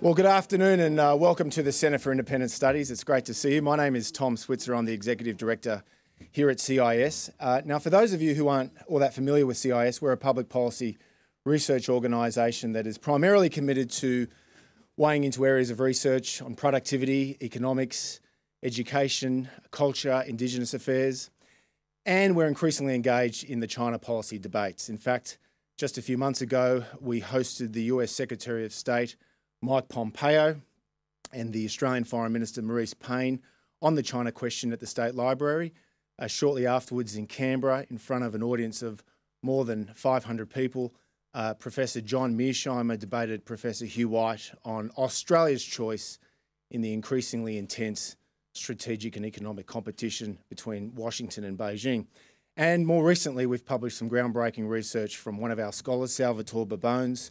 Well, good afternoon and uh, welcome to the Centre for Independent Studies. It's great to see you. My name is Tom Switzer. I'm the Executive Director here at CIS. Uh, now, for those of you who aren't all that familiar with CIS, we're a public policy research organisation that is primarily committed to weighing into areas of research on productivity, economics, education, culture, Indigenous affairs, and we're increasingly engaged in the China policy debates. In fact, just a few months ago, we hosted the US Secretary of State Mike Pompeo and the Australian Foreign Minister Marise Payne on the China question at the State Library. Uh, shortly afterwards in Canberra, in front of an audience of more than 500 people, uh, Professor John Mearsheimer debated Professor Hugh White on Australia's choice in the increasingly intense strategic and economic competition between Washington and Beijing. And more recently, we've published some groundbreaking research from one of our scholars, Salvatore Babones,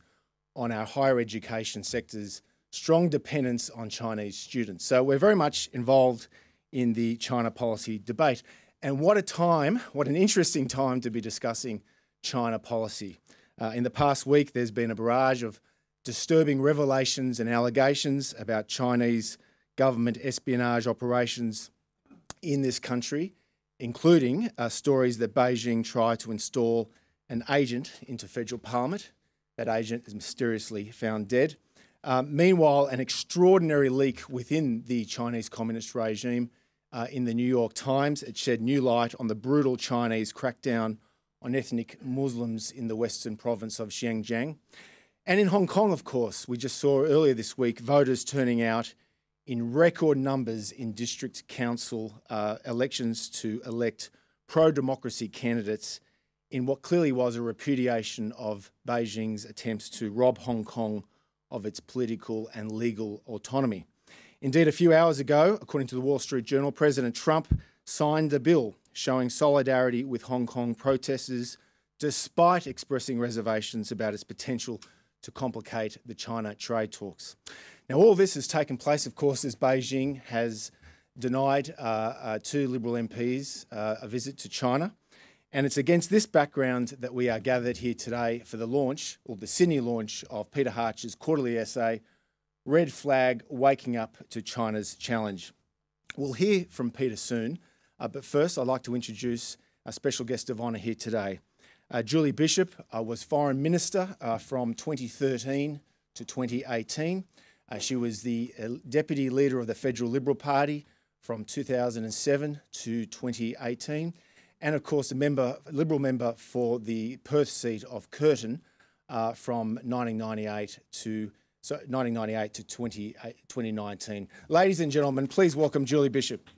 on our higher education sector's strong dependence on Chinese students. So we're very much involved in the China policy debate. And what a time, what an interesting time to be discussing China policy. Uh, in the past week, there's been a barrage of disturbing revelations and allegations about Chinese government espionage operations in this country, including uh, stories that Beijing tried to install an agent into federal parliament that agent is mysteriously found dead. Um, meanwhile, an extraordinary leak within the Chinese Communist regime uh, in the New York Times. It shed new light on the brutal Chinese crackdown on ethnic Muslims in the western province of Xinjiang. And in Hong Kong, of course, we just saw earlier this week voters turning out in record numbers in district council uh, elections to elect pro democracy candidates in what clearly was a repudiation of Beijing's attempts to rob Hong Kong of its political and legal autonomy. Indeed, a few hours ago, according to the Wall Street Journal, President Trump signed a bill showing solidarity with Hong Kong protesters despite expressing reservations about its potential to complicate the China trade talks. Now, all this has taken place, of course, as Beijing has denied uh, uh, two Liberal MPs uh, a visit to China. And it's against this background that we are gathered here today for the launch, or the Sydney launch, of Peter Hartcher's quarterly essay, Red Flag Waking Up to China's Challenge. We'll hear from Peter soon, uh, but first I'd like to introduce our special guest of honour here today. Uh, Julie Bishop uh, was Foreign Minister uh, from 2013 to 2018. Uh, she was the uh, Deputy Leader of the Federal Liberal Party from 2007 to 2018 and of course a member, Liberal member for the Perth seat of Curtin uh, from 1998 to so 1998 to 20, 2019. Ladies and gentlemen, please welcome Julie Bishop.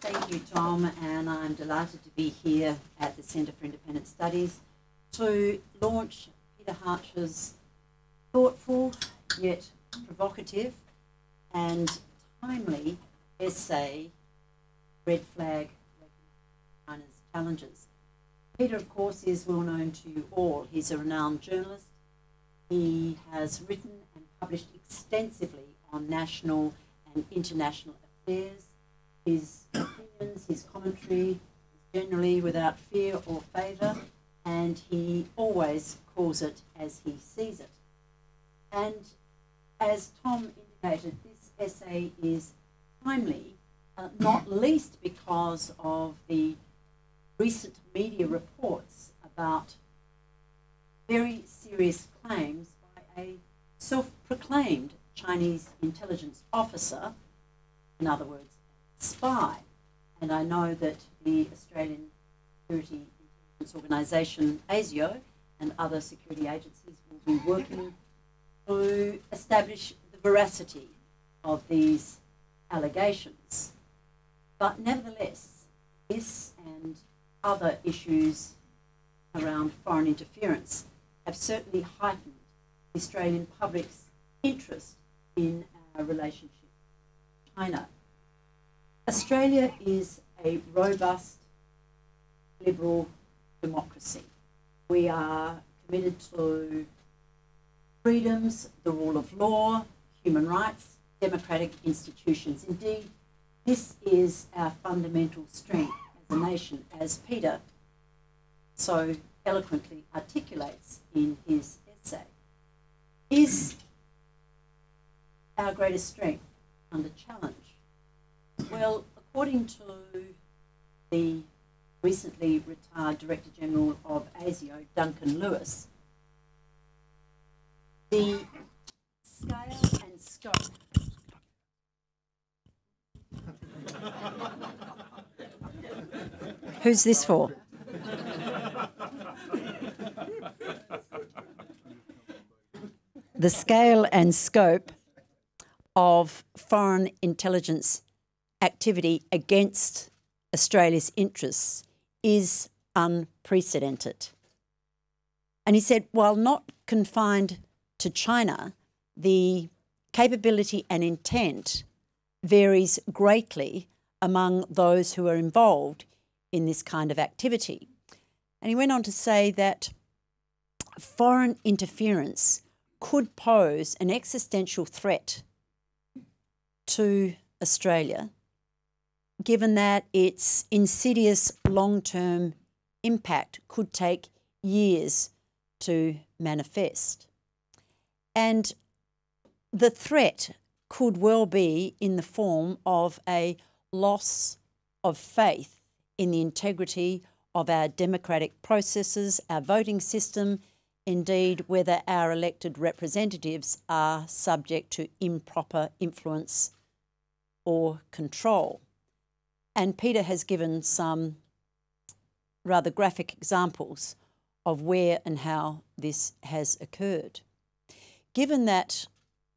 Thank you, Tom, and I'm delighted to be here at the Centre for Independent Studies to launch Peter Hartcher's thoughtful yet provocative and timely essay, Red Flag China's Challenges. Peter, of course, is well known to you all. He's a renowned journalist. He has written and published extensively on national and international affairs. His opinions, his commentary is generally without fear or favour, and he always calls it as he sees it. And as Tom indicated, essay is timely, uh, not least because of the recent media reports about very serious claims by a self proclaimed Chinese intelligence officer, in other words, spy. And I know that the Australian Security Intelligence Organisation, ASIO, and other security agencies will be working to establish the veracity of these allegations. But nevertheless, this and other issues around foreign interference have certainly heightened the Australian public's interest in our relationship with China. Australia is a robust liberal democracy. We are committed to freedoms, the rule of law, human rights, democratic institutions. Indeed, this is our fundamental strength as a nation, as Peter so eloquently articulates in his essay, is our greatest strength under challenge? Well, according to the recently retired Director General of ASIO, Duncan Lewis, the scale and scope Who's this for? the scale and scope of foreign intelligence activity against Australia's interests is unprecedented. And he said, while not confined to China, the capability and intent varies greatly among those who are involved in this kind of activity. And he went on to say that foreign interference could pose an existential threat to Australia, given that its insidious long term impact could take years to manifest. And the threat could well be in the form of a loss of faith in the integrity of our democratic processes, our voting system, indeed, whether our elected representatives are subject to improper influence or control. And Peter has given some rather graphic examples of where and how this has occurred. Given that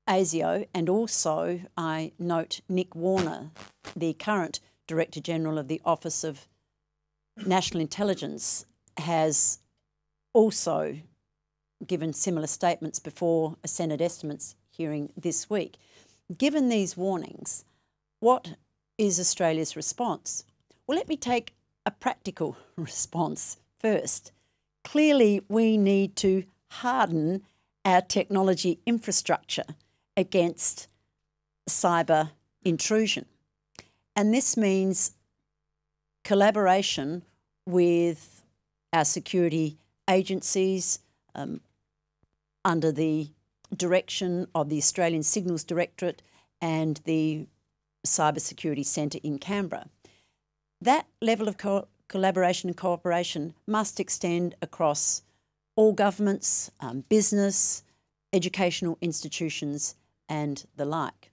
ASIO and also I note Nick Warner, the current Director General of the Office of National Intelligence, has also given similar statements before a Senate estimates hearing this week. Given these warnings, what is Australia's response? Well, let me take a practical response first. Clearly, we need to harden our technology infrastructure against cyber intrusion. And this means collaboration with our security agencies um, under the direction of the Australian Signals Directorate and the Cybersecurity Centre in Canberra. That level of co collaboration and cooperation must extend across all governments, um, business, educational institutions, and the like.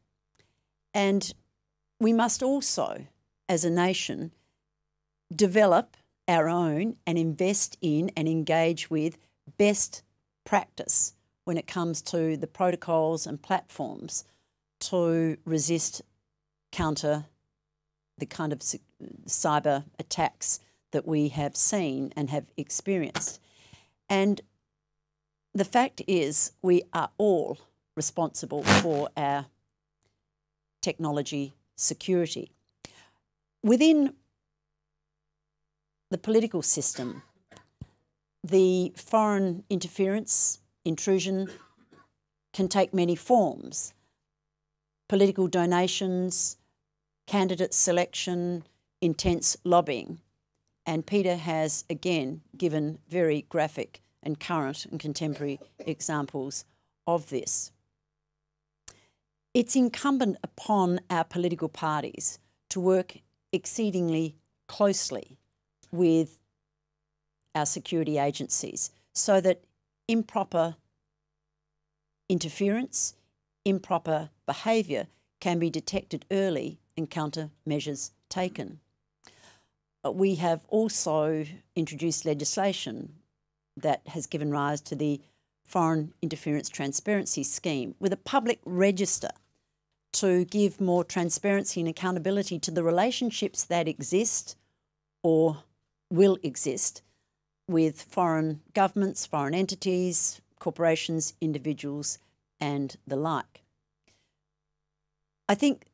And we must also, as a nation, develop our own and invest in and engage with best practice when it comes to the protocols and platforms to resist, counter the kind of cyber attacks that we have seen and have experienced. And the fact is, we are all responsible for our technology security. Within the political system, the foreign interference, intrusion can take many forms political donations, candidate selection, intense lobbying. And Peter has again given very graphic and current and contemporary examples of this. It's incumbent upon our political parties to work exceedingly closely with our security agencies so that improper interference, improper behaviour can be detected early and countermeasures taken. Uh, we have also introduced legislation that has given rise to the Foreign Interference Transparency Scheme with a public register to give more transparency and accountability to the relationships that exist or will exist with foreign governments, foreign entities, corporations, individuals, and the like. I think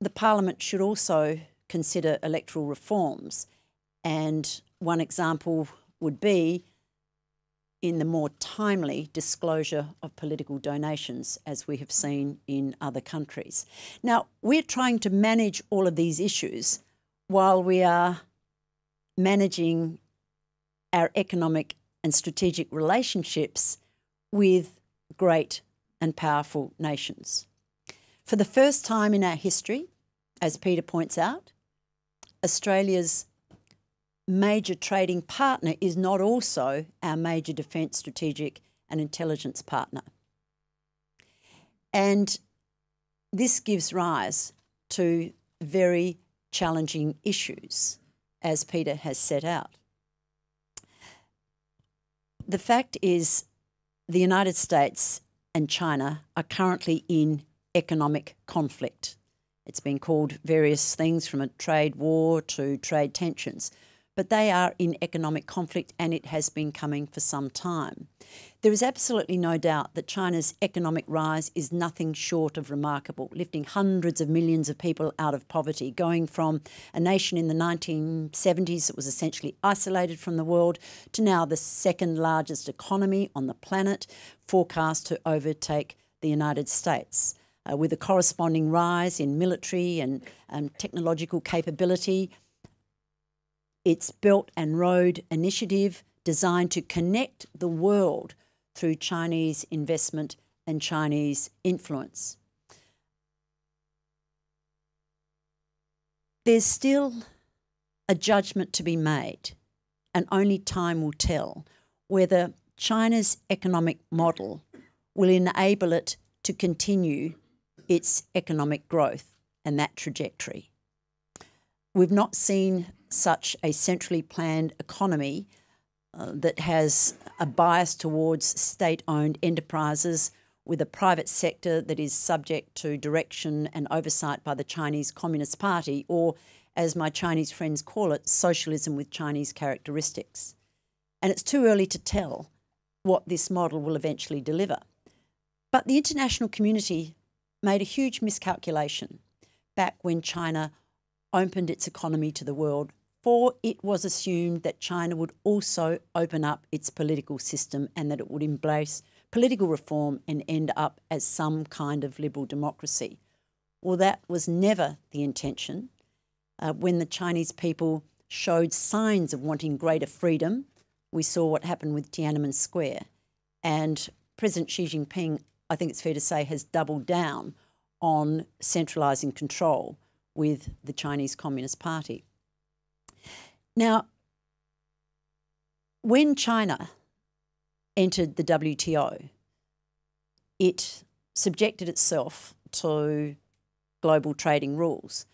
the Parliament should also consider electoral reforms, and one example would be in the more timely disclosure of political donations, as we have seen in other countries. Now, we're trying to manage all of these issues while we are managing our economic and strategic relationships with great and powerful nations. For the first time in our history, as Peter points out, Australia's major trading partner is not also our major defence strategic and intelligence partner. And this gives rise to very challenging issues, as Peter has set out. The fact is, the United States and China are currently in economic conflict. It's been called various things from a trade war to trade tensions but they are in economic conflict and it has been coming for some time. There is absolutely no doubt that China's economic rise is nothing short of remarkable, lifting hundreds of millions of people out of poverty, going from a nation in the 1970s that was essentially isolated from the world to now the second largest economy on the planet, forecast to overtake the United States. Uh, with a corresponding rise in military and technological capability, its Belt and Road Initiative designed to connect the world through Chinese investment and Chinese influence. There's still a judgment to be made, and only time will tell whether China's economic model will enable it to continue its economic growth and that trajectory. We've not seen such a centrally planned economy uh, that has a bias towards state owned enterprises with a private sector that is subject to direction and oversight by the Chinese Communist Party, or as my Chinese friends call it, socialism with Chinese characteristics. And it's too early to tell what this model will eventually deliver. But the international community made a huge miscalculation back when China opened its economy to the world, for it was assumed that China would also open up its political system and that it would embrace political reform and end up as some kind of liberal democracy. Well, that was never the intention. Uh, when the Chinese people showed signs of wanting greater freedom, we saw what happened with Tiananmen Square. And President Xi Jinping, I think it's fair to say, has doubled down on centralising control with the Chinese Communist Party. Now, when China entered the WTO, it subjected itself to global trading rules.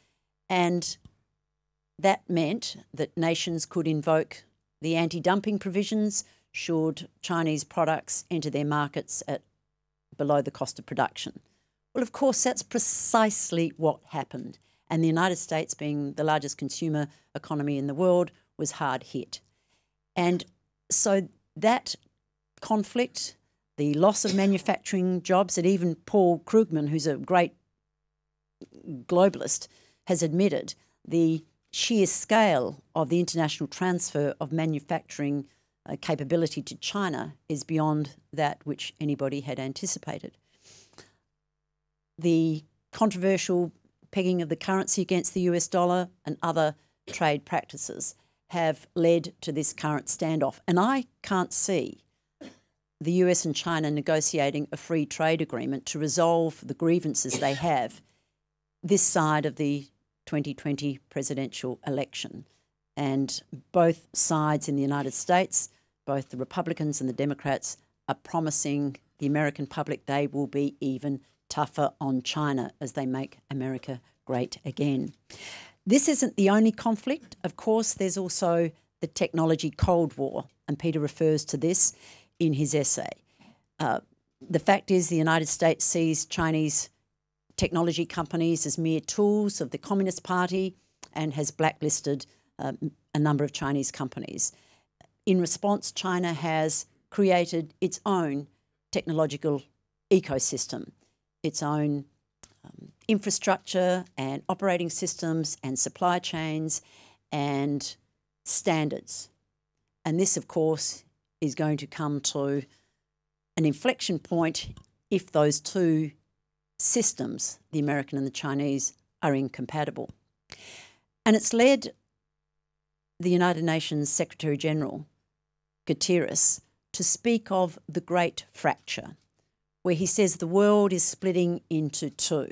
And that meant that nations could invoke the anti dumping provisions should Chinese products enter their markets at below the cost of production. Well, of course, that's precisely what happened and the United States, being the largest consumer economy in the world, was hard hit. And so that conflict, the loss of manufacturing jobs, that even Paul Krugman, who's a great globalist, has admitted the sheer scale of the international transfer of manufacturing uh, capability to China is beyond that which anybody had anticipated. The controversial pegging of the currency against the US dollar and other trade practices have led to this current standoff. And I can't see the US and China negotiating a free trade agreement to resolve the grievances they have this side of the 2020 presidential election. And both sides in the United States, both the Republicans and the Democrats, are promising the American public they will be even tougher on China as they make America great again. This isn't the only conflict. Of course, there's also the technology Cold War, and Peter refers to this in his essay. Uh, the fact is, the United States sees Chinese technology companies as mere tools of the Communist Party and has blacklisted uh, a number of Chinese companies. In response, China has created its own technological ecosystem its own um, infrastructure and operating systems and supply chains and standards. And this, of course, is going to come to an inflection point if those two systems, the American and the Chinese, are incompatible. And it's led the United Nations Secretary General Guterres to speak of the great fracture, where he says the world is splitting into two.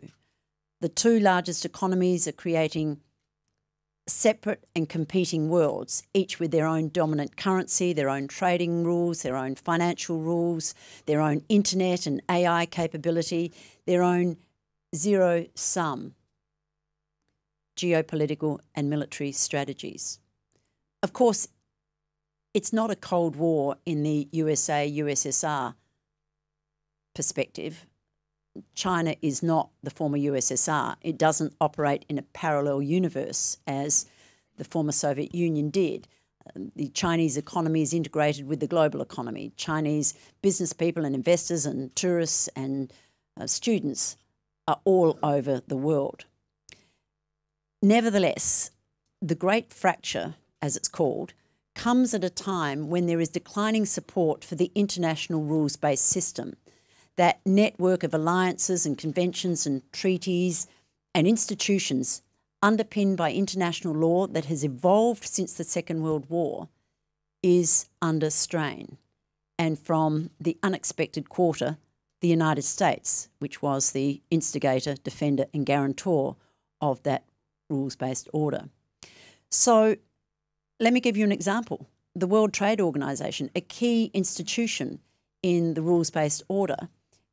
The two largest economies are creating separate and competing worlds, each with their own dominant currency, their own trading rules, their own financial rules, their own internet and AI capability, their own zero sum geopolitical and military strategies. Of course, it's not a Cold War in the USA USSR perspective. China is not the former USSR. It doesn't operate in a parallel universe as the former Soviet Union did. Um, the Chinese economy is integrated with the global economy. Chinese business people and investors and tourists and uh, students are all over the world. Nevertheless, the Great Fracture, as it's called, comes at a time when there is declining support for the international rules based system that network of alliances and conventions and treaties and institutions underpinned by international law that has evolved since the Second World War is under strain. And from the unexpected quarter, the United States, which was the instigator, defender, and guarantor of that rules based order. So let me give you an example. The World Trade Organization, a key institution in the rules based order,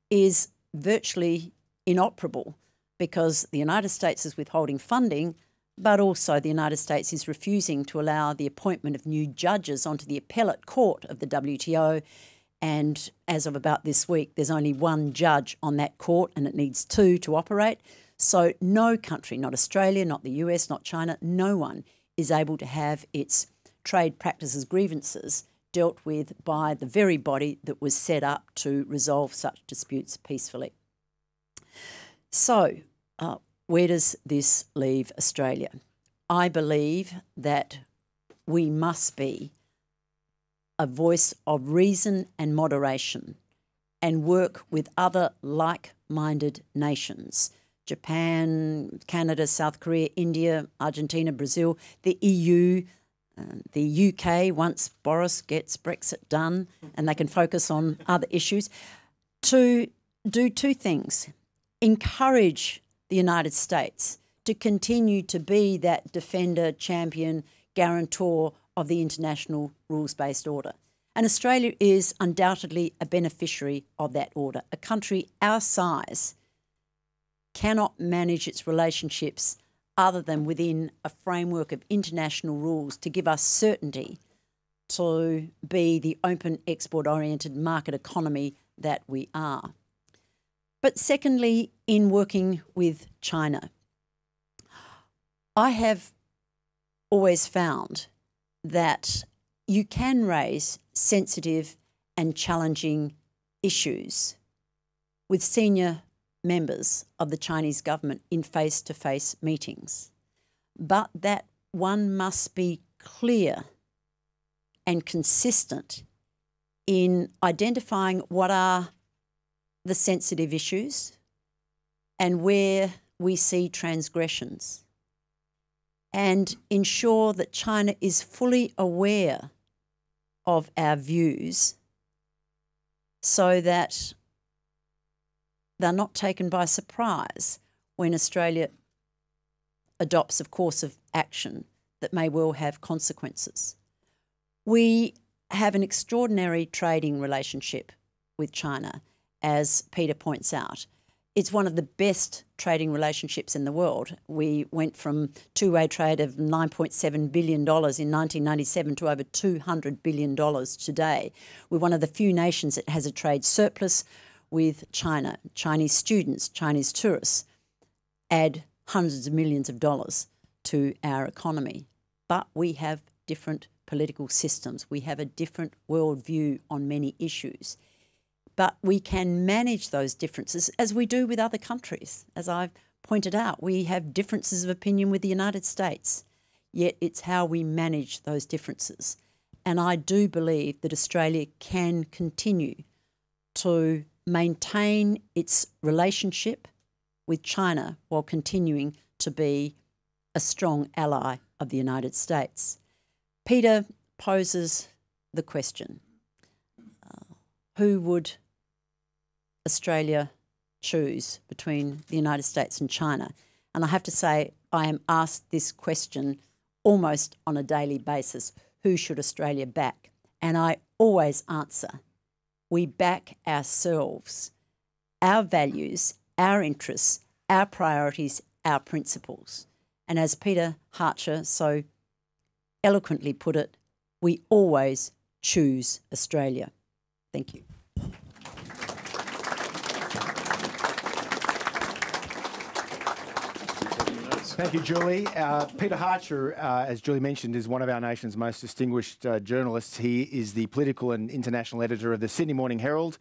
is virtually inoperable because the United States is withholding funding, but also the United States is refusing to allow the appointment of new judges onto the appellate court of the WTO. And as of about this week, there's only one judge on that court and it needs two to operate. So, no country, not Australia, not the US, not China, no one is able to have its trade practices grievances dealt with by the very body that was set up to resolve such disputes peacefully. So, uh, where does this leave Australia? I believe that we must be a voice of reason and moderation and work with other like minded nations Japan, Canada, South Korea, India, Argentina, Brazil, the EU, the UK, once Boris gets Brexit done and they can focus on other issues, to do two things encourage the United States to continue to be that defender, champion, guarantor of the international rules based order. And Australia is undoubtedly a beneficiary of that order. A country our size cannot manage its relationships other than within a framework of international rules to give us certainty to be the open export oriented market economy that we are. But secondly, in working with China, I have always found that you can raise sensitive and challenging issues with senior members of the Chinese government in face to face meetings, but that one must be clear and consistent in identifying what are the sensitive issues and where we see transgressions, and ensure that China is fully aware of our views so that they're not taken by surprise when Australia adopts a course of action that may well have consequences. We have an extraordinary trading relationship with China, as Peter points out. It's one of the best trading relationships in the world. We went from two way trade of $9.7 billion in 1997 to over $200 billion today. We're one of the few nations that has a trade surplus with China. Chinese students, Chinese tourists add hundreds of millions of dollars to our economy. But we have different political systems. We have a different worldview on many issues. But we can manage those differences as we do with other countries. As I've pointed out, we have differences of opinion with the United States, yet it's how we manage those differences. And I do believe that Australia can continue to maintain its relationship with China while continuing to be a strong ally of the United States. Peter poses the question uh, who would Australia choose between the United States and China? And I have to say, I am asked this question almost on a daily basis who should Australia back? And I always answer we back ourselves, our values, our interests, our priorities, our principles. And as Peter Hartcher so eloquently put it, we always choose Australia. Thank you. Thank you, Julie. Uh, Peter Hartcher, uh, as Julie mentioned, is one of our nation's most distinguished uh, journalists. He is the political and international editor of the Sydney Morning Herald.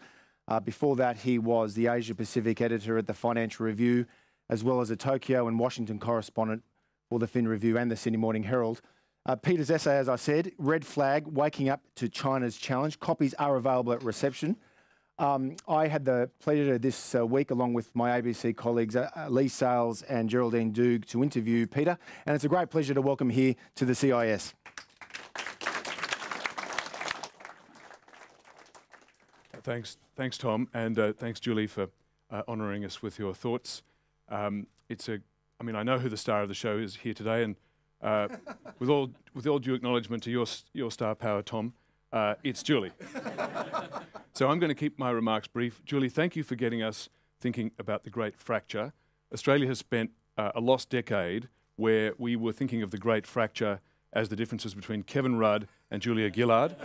Uh, before that, he was the Asia Pacific editor at the Financial Review, as well as a Tokyo and Washington correspondent for the Fin Review and the Sydney Morning Herald. Uh, Peter's essay, as I said, Red Flag Waking Up to China's Challenge. Copies are available at reception. Um, I had the pleasure this uh, week, along with my ABC colleagues uh, uh, Leigh Sales and Geraldine Doogue, to interview Peter, and it's a great pleasure to welcome here to the CIS. Thanks, thanks, Tom, and uh, thanks, Julie, for uh, honouring us with your thoughts. Um, it's a, I mean, I know who the star of the show is here today, and uh, with all with all due acknowledgement to your your star power, Tom, it's Julie. So I'm going to keep my remarks brief. Julie, thank you for getting us thinking about the Great Fracture. Australia has spent uh, a lost decade where we were thinking of the Great Fracture as the differences between Kevin Rudd and Julia Gillard,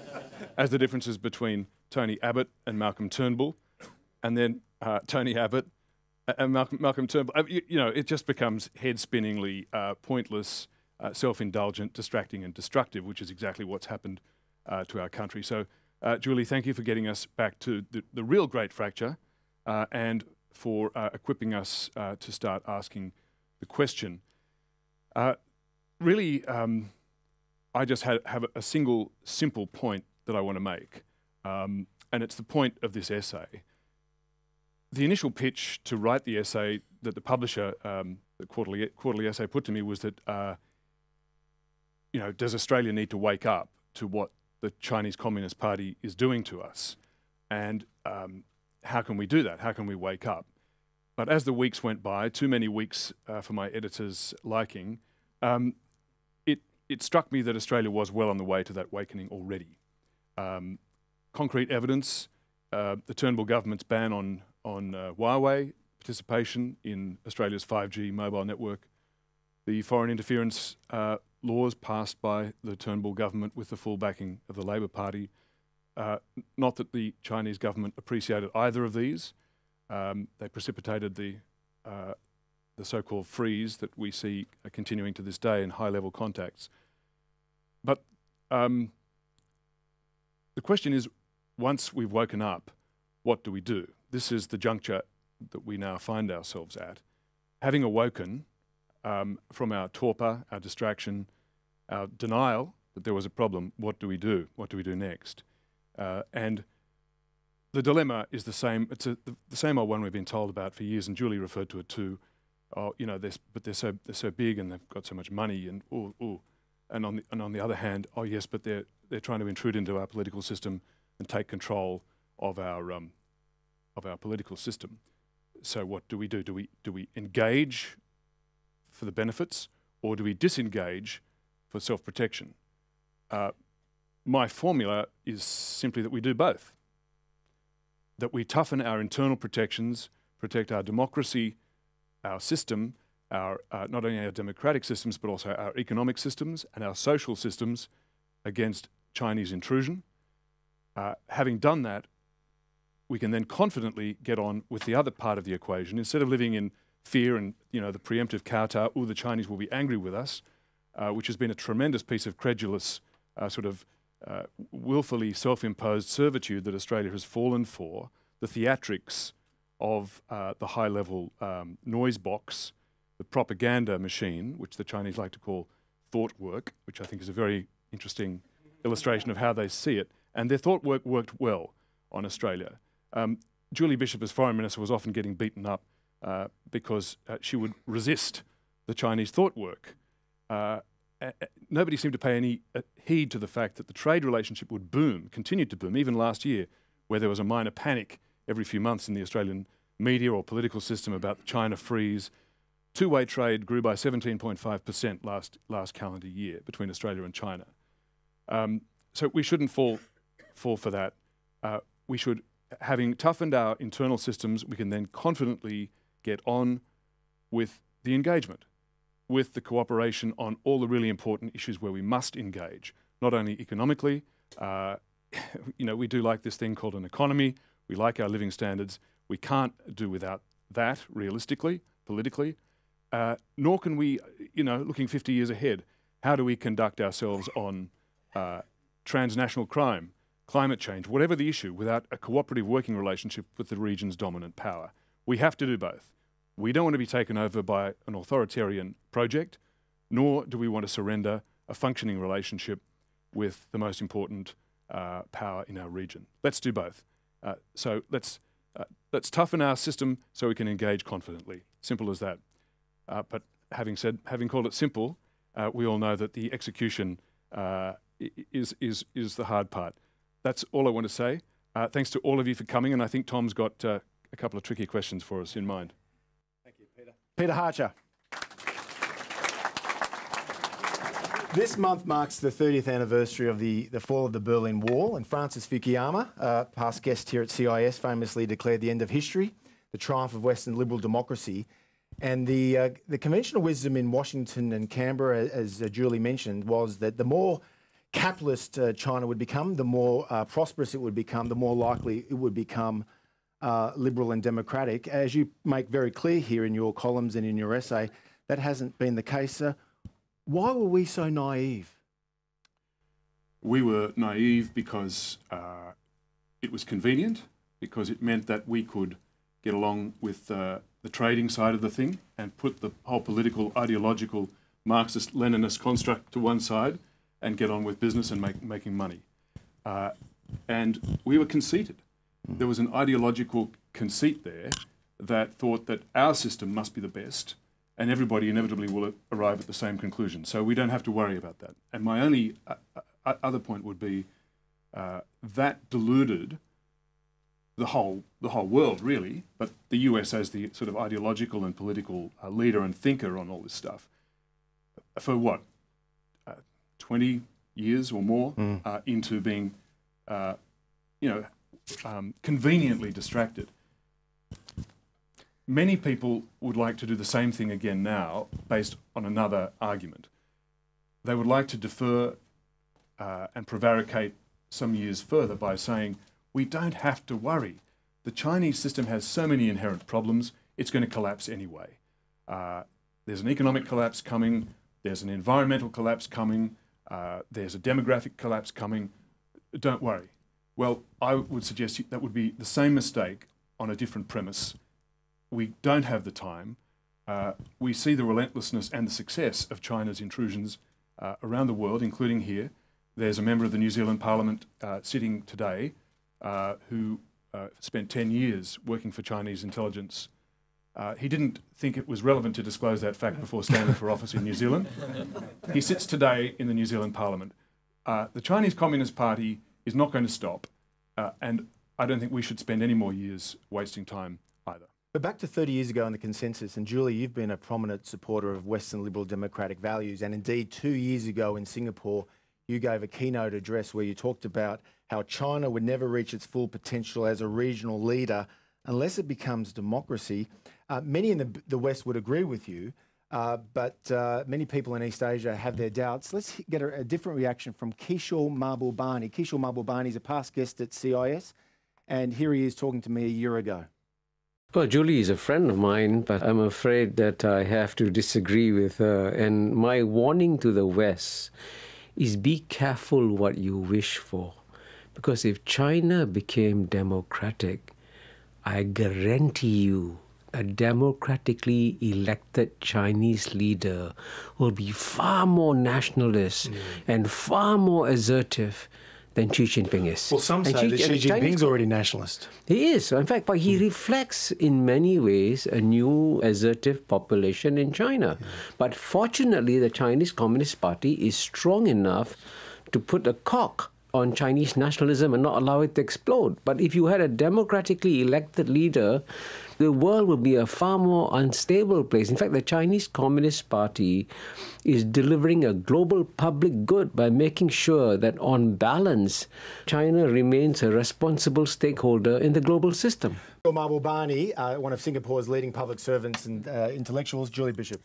as the differences between Tony Abbott and Malcolm Turnbull, and then uh, Tony Abbott and Malcolm, Malcolm Turnbull. Uh, you, you, know, it just becomes head spinningly uh, pointless, uh, self indulgent, distracting, and destructive, which is exactly what's happened uh, to our country. So uh, Julie, thank you for getting us back to the, the real great fracture uh, and for uh, equipping us uh, to start asking the question. Uh, really, um, I just had, have a single simple point that I want to make, um, and it's the point of this essay. The initial pitch to write the essay that the publisher, um, the quarterly, quarterly essay, put to me was that, uh, you know, does Australia need to wake up to what the Chinese Communist Party is doing to us. And um, how can we do that? How can we wake up? But as the weeks went by, too many weeks uh, for my editor's liking, um, it, it struck me that Australia was well on the way to that awakening already. Um, concrete evidence, uh, the Turnbull government's ban on, on uh, Huawei participation in Australia's 5G mobile network, the foreign interference uh, laws passed by the Turnbull government with the full backing of the Labor Party. Uh, not that the Chinese government appreciated either of these. Um, they precipitated the, uh, the so called freeze that we see continuing to this day in high level contacts. But um, the question is once we've woken up, what do we do? This is the juncture that we now find ourselves at. Having awoken, um, from our torpor, our distraction, our denial that there was a problem. What do we do? What do we do next? Uh, and the dilemma is the same. It's a, the, the, same old one we've been told about for years, and Julie referred to it too. Oh, you know, they're, but they're so they're so big and they've got so much money, and oh. And on the and on the other hand, oh yes, but they're they're trying to intrude into our political system and take control of our um, of our political system. So what do we do? Do we do we engage for the benefits, or do we disengage for self protection? Uh, my formula is simply that we do both. That we toughen our internal protections, protect our democracy, our system, our, uh, not only our democratic systems, but also our economic systems and our social systems against Chinese intrusion. Uh, having done that, we can then confidently get on with the other part of the equation. Instead of living in fear and you know the preemptive kowtow, oh, the Chinese will be angry with us, uh, which has been a tremendous piece of credulous uh, sort of uh, willfully self-imposed servitude that Australia has fallen for, the theatrics of uh, the high-level um, noise box, the propaganda machine, which the Chinese like to call thought work, which I think is a very interesting illustration of how they see it. And their thought work worked well on Australia. Um, Julie Bishop, as foreign minister, was often getting beaten up uh, because uh, she would resist the Chinese thought work. Uh, nobody seemed to pay any uh, heed to the fact that the trade relationship would boom, continued to boom, even last year, where there was a minor panic every few months in the Australian media or political system about the China freeze. Two-way trade grew by 17.5% last last calendar year between Australia and China. Um, so we shouldn't fall fall for that. Uh, we should, having toughened our internal systems, we can then confidently get on with the engagement, with the cooperation on all the really important issues where we must engage, not only economically. Uh, you know, we do like this thing called an economy. We like our living standards. We can't do without that realistically, politically. Uh, nor can we, you know, looking 50 years ahead, how do we conduct ourselves on uh, transnational crime, climate change, whatever the issue, without a cooperative working relationship with the region's dominant power? We have to do both. We don't want to be taken over by an authoritarian project, nor do we want to surrender a functioning relationship with the most important uh, power in our region. Let's do both. Uh, so let's, uh, let's toughen our system so we can engage confidently. Simple as that. Uh, but having said, having called it simple, uh, we all know that the execution uh, is, is, is the hard part. That's all I want to say. thanks to all of you for coming, and I think Tom's got a couple of tricky questions for us in mind. Thank you, Peter. Peter Hartcher. This month marks the 30th anniversary of the, the fall of the Berlin Wall, and Francis Fukuyama, uh, past guest here at CIS, famously declared the end of history, the triumph of Western liberal democracy. And the, uh, the conventional wisdom in Washington and Canberra, as uh, Julie mentioned, was that the more capitalist uh, China would become, the more uh, prosperous it would become, the more likely it would become uh, liberal and democratic. As you make very clear here in your columns and in your essay, that hasn't been the case. why were we so naive? We were naive because uh, it was convenient, because it meant that we could get along with uh, the trading side of the thing and put the whole political, ideological, Marxist Leninist construct to one side and get on with business and make, making money. Uh, and we were conceited. There was an ideological conceit there that thought that our system must be the best and everybody inevitably will arrive at the same conclusion. So we don't have to worry about that. And my only uh, uh, other point would be uh, that deluded the whole the whole world really, but the US as the sort of ideological and political uh, leader and thinker on all this stuff for what 20 years or more mm. uh, into being, uh, you know, um, conveniently distracted. Many people would like to do the same thing again now based on another argument. They would like to defer uh, and prevaricate some years further by saying, we don't have to worry. The Chinese system has so many inherent problems, it's going to collapse anyway. Uh, there's an economic collapse coming, there's an environmental collapse coming, uh, there's a demographic collapse coming. Don't worry. Well, I would suggest that would be the same mistake on a different premise. We don't have the time. Uh, we see the relentlessness and the success of China's intrusions uh, around the world, including here. There's a member of the New Zealand Parliament uh, sitting today uh, who uh, spent 10 years working for Chinese intelligence uh, he didn't think it was relevant to disclose that fact before standing for office in New Zealand. He sits today in the New Zealand Parliament. The Chinese Communist Party is not going to stop, uh, and I don't think we should spend any more years wasting time either. But back to 30 years ago in the consensus, and Julie, you've been a prominent supporter of Western liberal democratic values, and indeed two years ago in Singapore, you gave a keynote address where you talked about how China would never reach its full potential as a regional leader unless it becomes democracy. Uh, many in the, the West would agree with you, uh, but uh, many people in East Asia have their doubts. Let's get a, a different reaction from Kishore Mahbubani. Kishore Mahbubani is a past guest at CIS, and here he is talking to me a year ago. Well, Julie is a friend of mine, but I'm afraid that I have to disagree with her. And my warning to the West is be careful what you wish for. Because if China became democratic, I guarantee you a democratically elected Chinese leader will be far more nationalist mm. and far more assertive than Xi Jinping is. Well, some say that Xi Jinping's already nationalist. he is, in fact, but he reflects in many ways a new assertive population in China. But fortunately, the Chinese Communist Party is strong enough to put a cock on Chinese nationalism and not allow it to explode. But if you had a democratically elected leader, the world would be a far more unstable place. In fact, the Chinese Communist Party is delivering a global public good by making sure that, on balance, China remains a responsible stakeholder in the global system. Mahbubani, uh, one of Singapore's leading public servants and uh, intellectuals, Julie Bishop.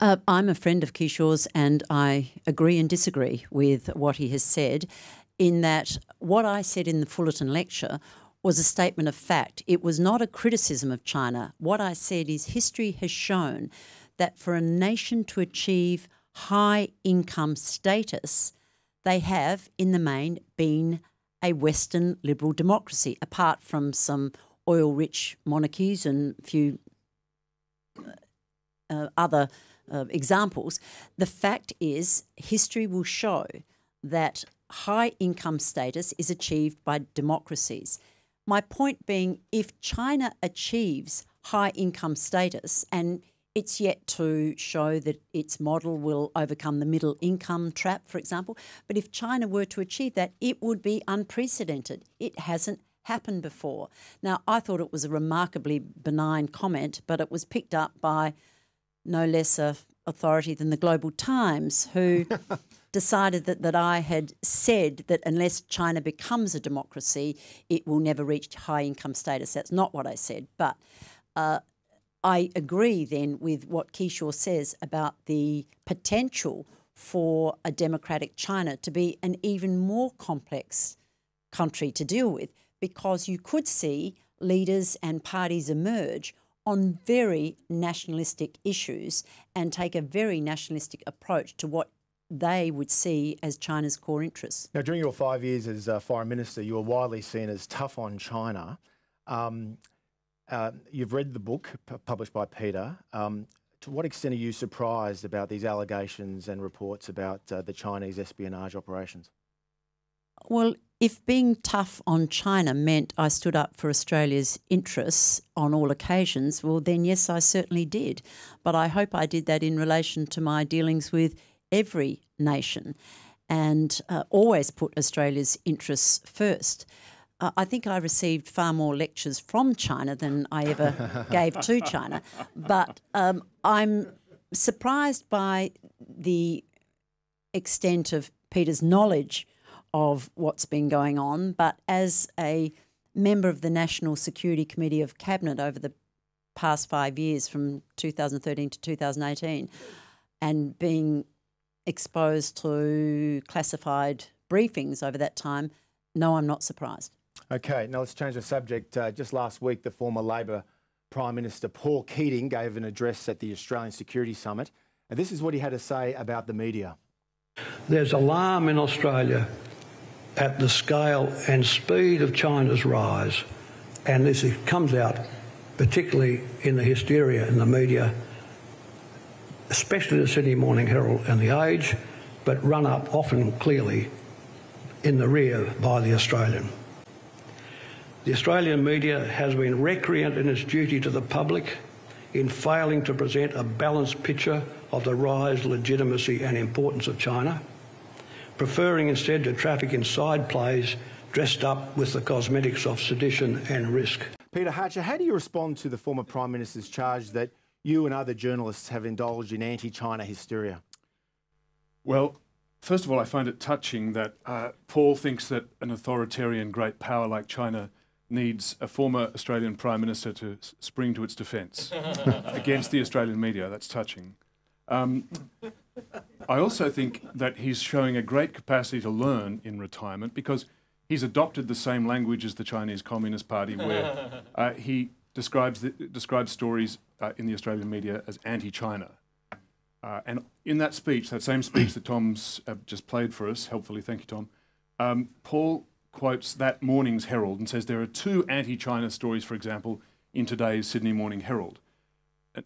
Uh, I'm a friend of Kishore's and I agree and disagree with what he has said, in that what I said in the Fullerton lecture was a statement of fact. It was not a criticism of China. What I said is history has shown that for a nation to achieve high income status, they have, in the main, been a Western liberal democracy, apart from some oil rich monarchies and a few uh, other uh, examples. The fact is, history will show that high income status is achieved by democracies. My point being, if China achieves high income status, and it's yet to show that its model will overcome the middle income trap, for example, but if China were to achieve that, it would be unprecedented. It hasn't happened before. Now, I thought it was a remarkably benign comment, but it was picked up by no less lesser authority than the Global Times, who decided that, that I had said that unless China becomes a democracy, it will never reach high income status. That's not what I said. But uh, I agree then with what Kishore says about the potential for a democratic China to be an even more complex country to deal with because you could see leaders and parties emerge on very nationalistic issues and take a very nationalistic approach to what they would see as China's core interests. Now, during your five years as uh, foreign minister, you were widely seen as tough on China. Um, uh, you've read the book published by Peter. Um, to what extent are you surprised about these allegations and reports about uh, the Chinese espionage operations? Well, if being tough on China meant I stood up for Australia's interests on all occasions, well, then yes, I certainly did. But I hope I did that in relation to my dealings with every nation and uh, always put Australia's interests first. Uh, I think I received far more lectures from China than I ever gave to China. But um, I'm surprised by the extent of Peter's knowledge of what's been going on. But as a member of the National Security Committee of Cabinet over the past five years, from 2013 to 2018, and being exposed to classified briefings over that time, no, I'm not surprised. Okay, now let's change the subject. Uh, just last week, the former Labor Prime Minister Paul Keating gave an address at the Australian Security Summit, and this is what he had to say about the media. There's alarm in Australia at the scale and speed of China's rise, and this comes out particularly in the hysteria in the media, especially the Sydney Morning Herald and the Age, but run up often clearly in the rear by the Australian. The Australian media has been recreant in its duty to the public in failing to present a balanced picture of the rise, legitimacy, and importance of China, preferring instead to traffic in side plays dressed up with the cosmetics of sedition and risk. Peter Hartcher, how do you respond to the former Prime Minister's charge that you and other journalists have indulged in anti China hysteria? Well, first of all, I find it touching that uh, Paul thinks that an authoritarian great power like China needs a former Australian Prime Minister to s- spring to its defence against the Australian media. That's touching. Um, I also think that he's showing a great capacity to learn in retirement because he's adopted the same language as the Chinese Communist Party, where uh, he describes the, describes stories uh, in the Australian media as anti-China. Uh, and in that speech, that same speech that Tom's uh, just played for us, helpfully, thank you, Tom, um, Paul quotes that morning's Herald and says there are two anti-China stories, for example, in today's Sydney Morning Herald.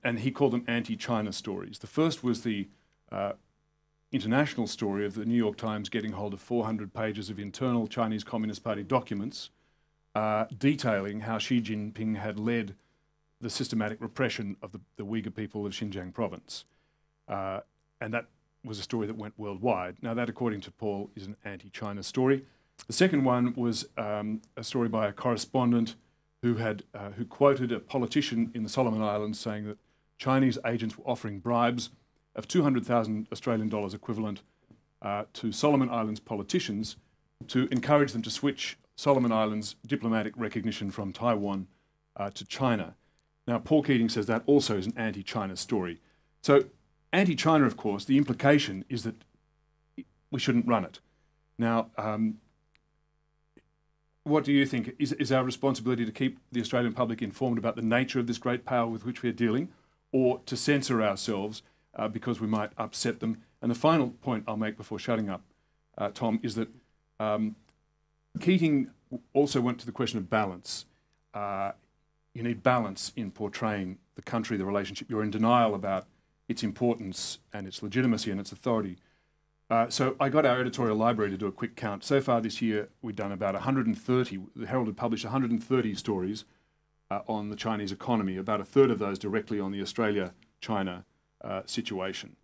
And, he called them anti-China stories. The first was the uh, international story of the New York Times getting hold of 400 pages of internal Chinese Communist Party documents uh, detailing how Xi Jinping had led the systematic repression of the, the Uyghur people of Xinjiang province. Uh, and that was a story that went worldwide. Now, that, according to Paul, is an anti China story. The second one was um, a story by a correspondent who, had, uh, who quoted a politician in the Solomon Islands saying that Chinese agents were offering bribes of 200,000 Australian dollars equivalent uh, to Solomon Islands politicians to encourage them to switch Solomon Islands diplomatic recognition from Taiwan uh, to China. Now, Paul Keating says that also is an anti China story. So, anti China, of course, the implication is that we shouldn't run it. Now, um, what do you think? Is, is our responsibility to keep the Australian public informed about the nature of this great power with which we are dealing, or to censor ourselves uh, because we might upset them? And the final point I'll make before shutting up, uh, Tom, is that um, Keating also went to the question of balance. Uh, you need balance in portraying the country, the relationship. You're in denial about its importance and its legitimacy and its authority. Uh, so I got our editorial library to do a quick count. So far this year, we've done about 130. The Herald had published 130 stories uh, on the Chinese economy, about a third of those directly on the Australia-China uh, situation.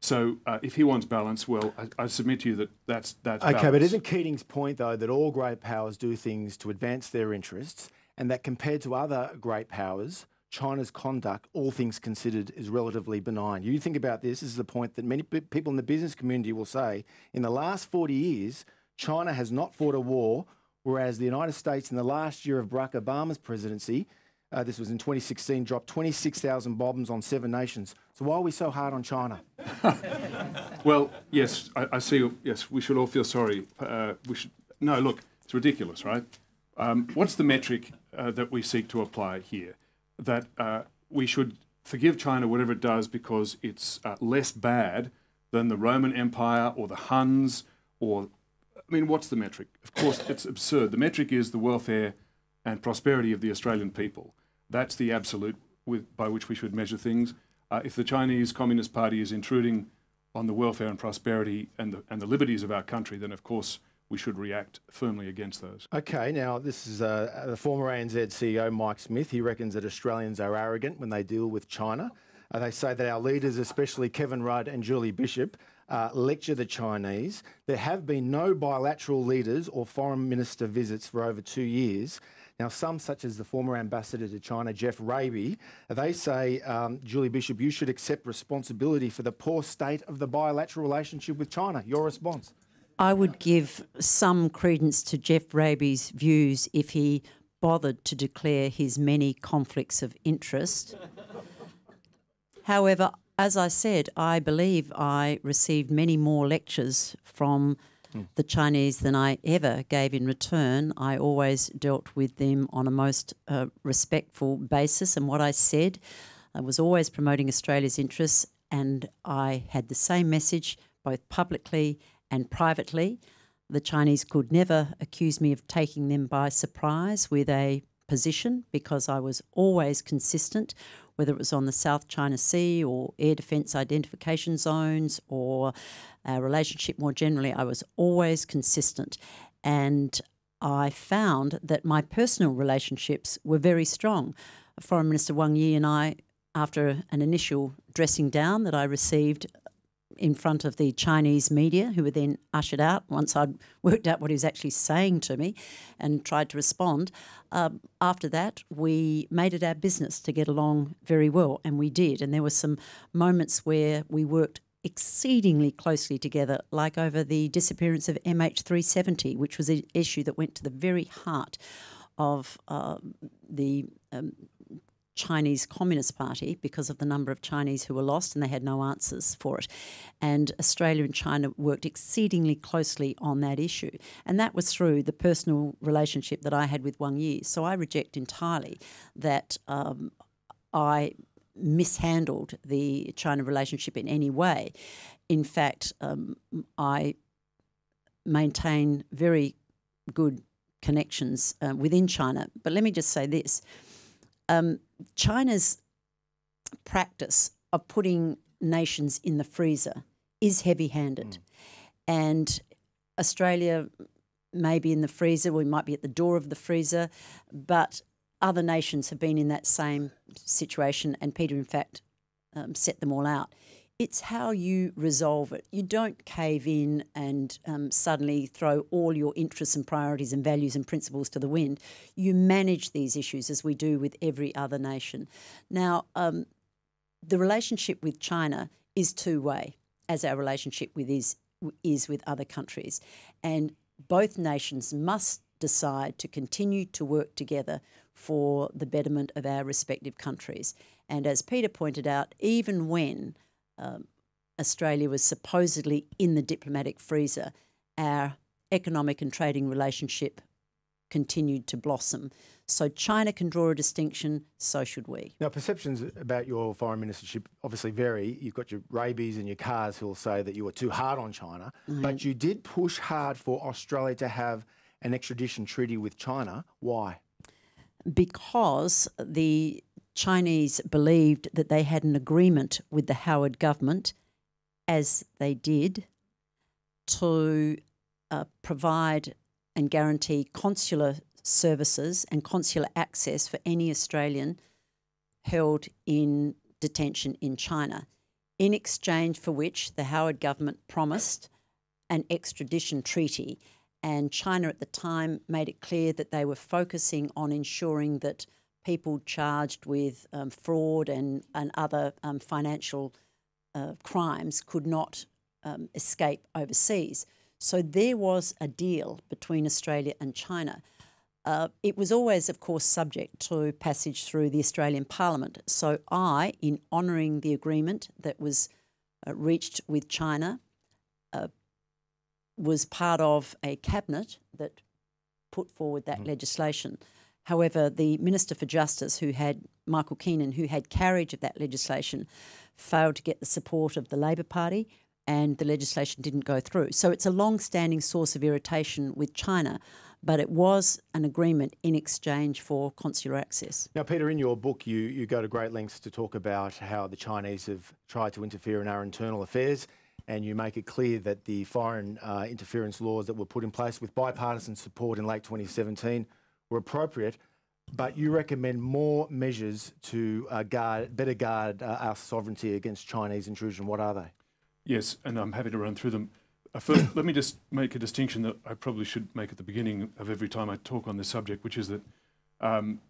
So uh, if he wants balance, well, I, I, submit to you that that's that's okay. Balance. But isn't Keating's point though that all great powers do things to advance their interests, and that compared to other great powers, China's conduct, all things considered, is relatively benign. You think about this, this is the point that many people in the business community will say in the last 40 years, China has not fought a war, whereas the United States in the last year of Barack Obama's presidency, uh, this was in 2016, dropped 26,000 bombs on seven nations. So why are we so hard on China? well, yes, I, I, see. Yes, we should all feel sorry. Uh, we should. No, look, it's ridiculous, right? Um, what's the metric uh, that we seek to apply here? that uh, we should forgive China whatever it does because it's uh, less bad than the Roman Empire or the Huns or I mean, what's the metric? Of course, it's absurd. The metric is the welfare and prosperity of the Australian people. That's the absolute with, by which we should measure things. Uh, if the Chinese Communist Party is intruding on the welfare and prosperity and the, and the liberties of our country, then of course we should react firmly against those. Okay, now this is uh, the former ANZ CEO Mike Smith. He reckons that Australians are arrogant when they deal with China. Uh, they say that our leaders, especially Kevin Rudd and Julie Bishop, uh, lecture the Chinese. There have been no bilateral leaders or foreign minister visits for over two years. Now, some, such as the former ambassador to China, Geoff Raby, they say, um, Julie Bishop, you should accept responsibility for the poor state of the bilateral relationship with China. Your response? I would give some credence to Geoff Raby's views if he bothered to declare his many conflicts of interest. However, as I said, I believe I received many more lectures from mm. the Chinese than I ever gave in return. I always dealt with them on a most uh, respectful basis, and what I said, I was always promoting Australia's interests, and I had the same message both publicly and privately. The Chinese could never accuse me of taking them by surprise with a position because I was always consistent, whether it was on the South China Sea or air defence identification zones or our relationship more generally. I was always consistent. And I found that my personal relationships were very strong. Foreign Minister Wang Yi and I, after an initial dressing down that I received in front of the Chinese media, who were then ushered out once I'd worked out what he was actually saying to me and tried to respond. Um, after that, we made it our business to get along very well, and we did. And there were some moments where we worked exceedingly closely together, like over the disappearance of MH370, which was an issue that went to the very heart of uh, the um, Chinese Communist Party because of the number of Chinese who were lost and they had no answers for it. And Australia and China worked exceedingly closely on that issue. And that was through the personal relationship that I had with Wang Yi. So I reject entirely that um, I mishandled the China relationship in any way. In fact, um, I maintain very good connections uh, within China. But let me just say this um, China's practice of putting nations in the freezer is heavy handed. And Australia may be in the freezer, we might be at the door of the freezer, but other nations have been in that same situation, and Peter, in fact, um, set them all out. It's how you resolve it. You don't cave in and um, suddenly throw all your interests and priorities and values and principles to the wind. You manage these issues as we do with every other nation. Now, um, the relationship with China is two way, as our relationship with is is with other countries, and both nations must decide to continue to work together for the betterment of our respective countries. And as Peter pointed out, even when um, Australia was supposedly in the diplomatic freezer, our economic and trading relationship continued to blossom. So China can draw a distinction, so should we. Now, perceptions about your foreign ministership obviously vary. You've got your Rabys and your Carrs who will say that you were too hard on China, Mm-hmm. but you did push hard for Australia to have an extradition treaty with China. Why? because the Chinese believed that they had an agreement with the Howard government, as they did, to uh, provide and guarantee consular services and consular access for any Australian held in detention in China, in exchange for which the Howard government promised an extradition treaty. And China at the time made it clear that they were focusing on ensuring that people charged with um, fraud and, and other um, financial uh, crimes could not um, escape overseas. So there was a deal between Australia and China. Uh, it was always, of course, subject to passage through the Australian Parliament. So I, in honouring the agreement that was uh, reached with China, uh, was part of a cabinet that put forward that legislation. However, the Minister for Justice, who had Michael Keenan, who had carriage of that legislation, failed to get the support of the Labor Party and the legislation didn't go through. So it's a long standing source of irritation with China, but it was an agreement in exchange for consular access. Now, Peter, in your book, you, you go to great lengths to talk about how the Chinese have tried to interfere in our internal affairs, and you make it clear that the foreign uh, interference laws that were put in place with bipartisan support in late 2017 were appropriate. But you recommend more measures to uh, guard, better guard uh, our sovereignty against Chinese intrusion. What are they? Yes, and I'm happy to run through them. Uh, first, let me just make a distinction that I probably should make at the beginning of every time I talk on this subject, which is that um,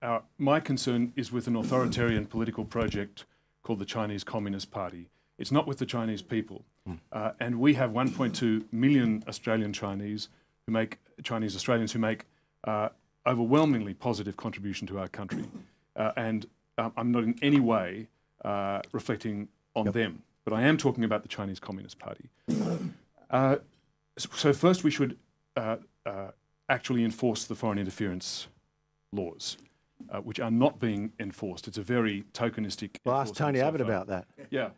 our, my concern is with an authoritarian political project called the Chinese Communist Party. It's not with the Chinese people. Uh, and we have 1.2 million Australian Chinese who make Chinese Australians who make uh, overwhelmingly positive contribution to our country. Uh, and um, I'm not in any way uh, reflecting on them, but I am talking about the Chinese Communist Party. Uh, so, so first, we should uh, uh, actually enforce the foreign interference laws, uh, which are not being enforced. It's a very tokenistic. Well, ask Tony so Abbott far. about that. Yeah.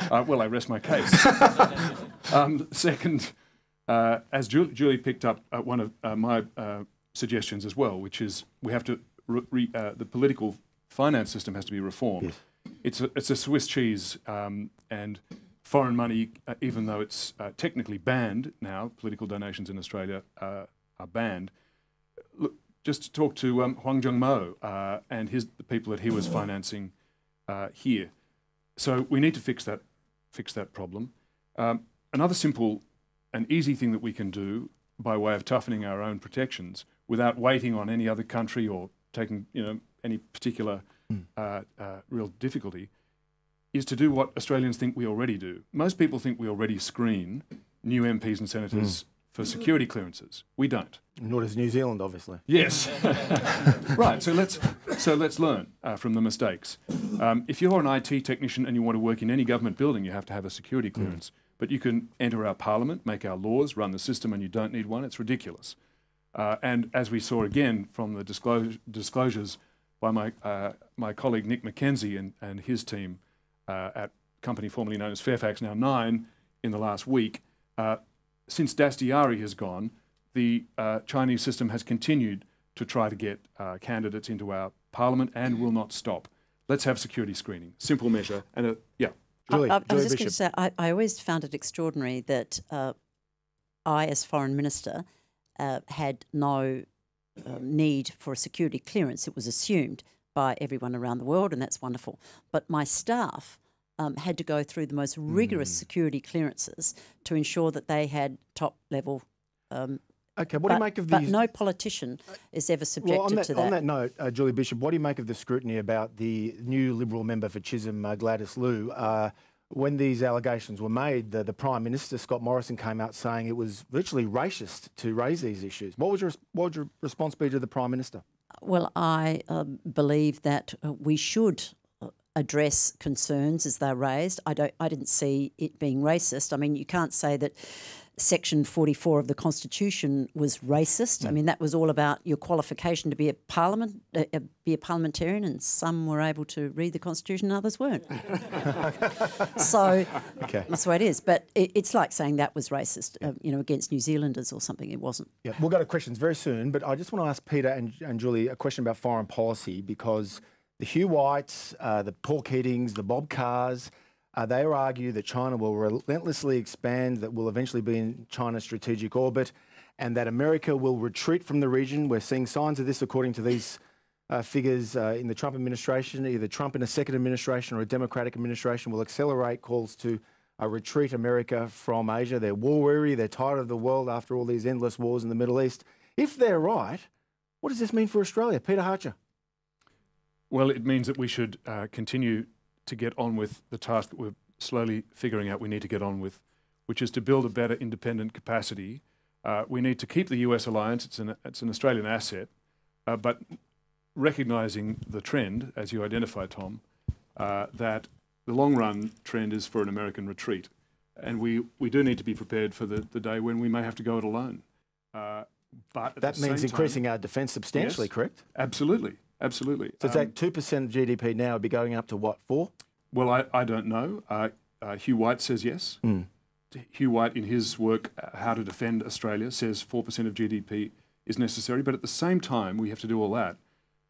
uh, well, I rest my case. um, second, uh, as Julie, Julie picked up uh, one of uh, my uh, suggestions as well, which is we have to uh, the political finance system has to be reformed. It's a, it's a Swiss cheese, um, and foreign money, uh, even though it's uh, technically banned now, political donations in Australia uh, are banned. Look, just to talk to um, Huang Xiangmo uh, and his the people that he was financing uh, here. So we need to fix that fix that problem. Um, another simple and easy thing that we can do by way of toughening our own protections without waiting on any other country or taking you know any particular uh, uh, real difficulty is to do what Australians think we already do. Most people think we already screen new MPs and senators for security clearances. We don't. Nor does New Zealand, obviously. Yes. right. So let's so let's learn uh, from the mistakes. Um, if you're an IT technician and you want to work in any government building, you have to have a security clearance. But you can enter our parliament, make our laws, run the system, and you don't need one. It's ridiculous. Uh, and as we saw again from the disclosure, disclosures by my uh, my colleague Nick McKenzie and, and his team uh, at company formerly known as Fairfax, now Nine, in the last week, uh, since Dastyari has gone, the uh, Chinese system has continued to try to get uh, candidates into our parliament and will not stop. Let's have security screening. Simple measure. And a, yeah, I, I, I was just going to say, I, I always found it extraordinary that uh, I, as foreign minister, uh, had no um, need for a security clearance. It was assumed by everyone around the world, and that's wonderful. But my staff um, had to go through the most rigorous security clearances to ensure that they had top level. Um, Okay, what but, do you make of but these? no politician is ever subjected well, on that, to that. on that note, uh, Julie Bishop, what do you make of the scrutiny about the new Liberal member for Chisholm, uh, Gladys Liu? Uh, when these allegations were made, the, the Prime Minister, Scott Morrison, came out saying it was virtually racist to raise these issues. What would your, what would your response be to the Prime Minister? Well, I uh, believe that uh, we should uh, address concerns as they're raised. I don't. I didn't see it being racist. I mean, you can't say that. Section 44 of the Constitution was racist. I mean, that was all about your qualification to be a parliament, uh, uh, be a parliamentarian, and some were able to read the Constitution, and others weren't. so Okay. that's the way it is. But it, it's like saying that was racist, uh, you know, against New Zealanders or something. It wasn't. Yeah, we'll go to questions very soon, but I just want to ask Peter and, and Julie a question about foreign policy because the Hugh Whites, uh, the Paul Keatings, the Bob Carrs, uh, they argue that China will relentlessly expand, that will eventually be in China's strategic orbit, and that America will retreat from the region. We're seeing signs of this according to these uh, figures uh, in the Trump administration. Either Trump in a second administration or a Democratic administration will accelerate calls to uh, retreat America from Asia. They're war weary, they're tired of the world after all these endless wars in the Middle East. If they're right, what does this mean for Australia? Peter Hartcher. Well, it means that we should uh, continue to get on with the task that we're slowly figuring out we need to get on with, which is to build a better independent capacity. Uh, we need to keep the US alliance, it's an, it's an Australian asset, uh, but recognising the trend, as you identified, Tom, uh, that the long run trend is for an American retreat. And we, we do need to be prepared for the, the day when we may have to go it alone. Uh, but That means increasing time, our defence substantially, Yes. correct? Absolutely, absolutely. So it's Um, at 2% of GDP now, would be going up to what, 4 Well, I, I don't know. Uh, uh, Hugh White says yes. Mm. Hugh White, in his work, uh, How to Defend Australia, says 4% of GDP is necessary. But at the same time, we have to do all that.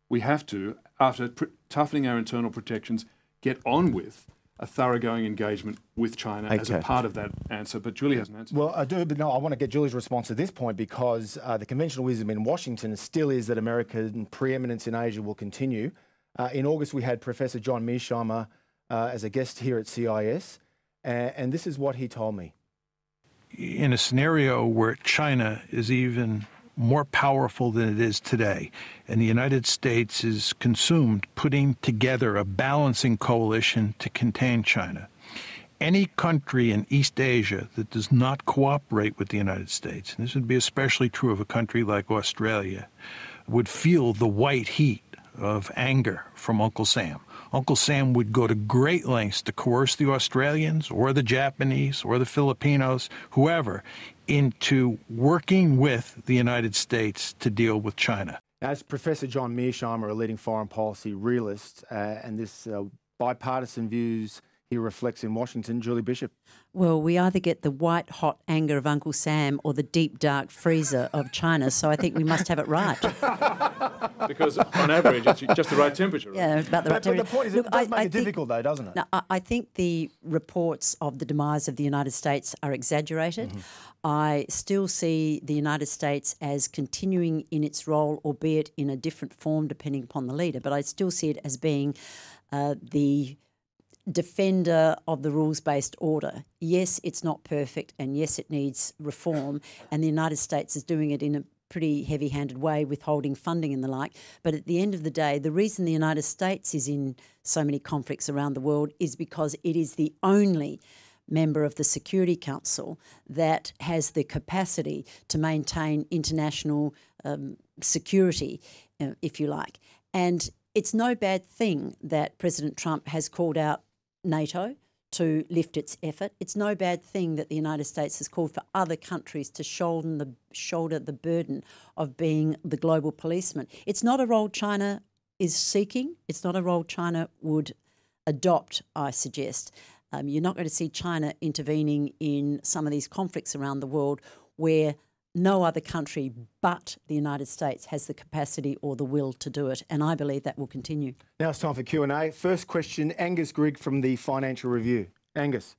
We have to, after pr- toughening our internal protections, get on with a thoroughgoing engagement with China as a part of that answer. But Julie hasn't answered. Well, I do, but no, I want to get Julie's response to this point because uh, the conventional wisdom in Washington still is that American preeminence in Asia will continue. Uh, in August, we had Professor John Mearsheimer uh, as a guest here at CIS, and, and this is what he told me. in a scenario where China is even more powerful than it is today, and the United States is consumed putting together a balancing coalition to contain China. Any country in East Asia that does not cooperate with the United States, and this would be especially true of a country like Australia, would feel the white heat of anger from Uncle Sam. Uncle Sam would go to great lengths to coerce the Australians or the Japanese or the Filipinos, whoever, into working with the United States to deal with China. As Professor John Mearsheimer, a leading foreign policy realist, uh, and this uh, bipartisan views he reflects in Washington, Julie Bishop. Well, we either get the white hot anger of Uncle Sam or the deep dark freezer of China. So I think we must have it right. because on average, it's just the right temperature. right? Yeah, it's about the But, right but the point is, Look, it does I- make I it think- difficult, though, doesn't it? No, I, I think the reports of the demise of the United States are exaggerated. I still see the United States as continuing in its role, albeit in a different form depending upon the leader. But I still see it as being uh, the defender of the rules based order. Yes, it's not perfect, and yes, it needs reform, and the United States is doing it in a pretty heavy handed way, withholding funding and the like. But at the end of the day, the reason the United States is in so many conflicts around the world is because it is the only member of the Security Council that has the capacity to maintain international um, security, uh, if you like. And it's no bad thing that President Trump has called out NATO to lift its effort. It's no bad thing that the United States has called for other countries to shoulder the shoulder the burden of being the global policeman. It's not a role China is seeking. It's not a role China would adopt, I suggest. Um, you're not going to see China intervening in some of these conflicts around the world where no other country but the United States has the capacity or the will to do it, and I believe that will continue. Now it's time for Q&A. First question, Angus Grigg from the Financial Review. Angus.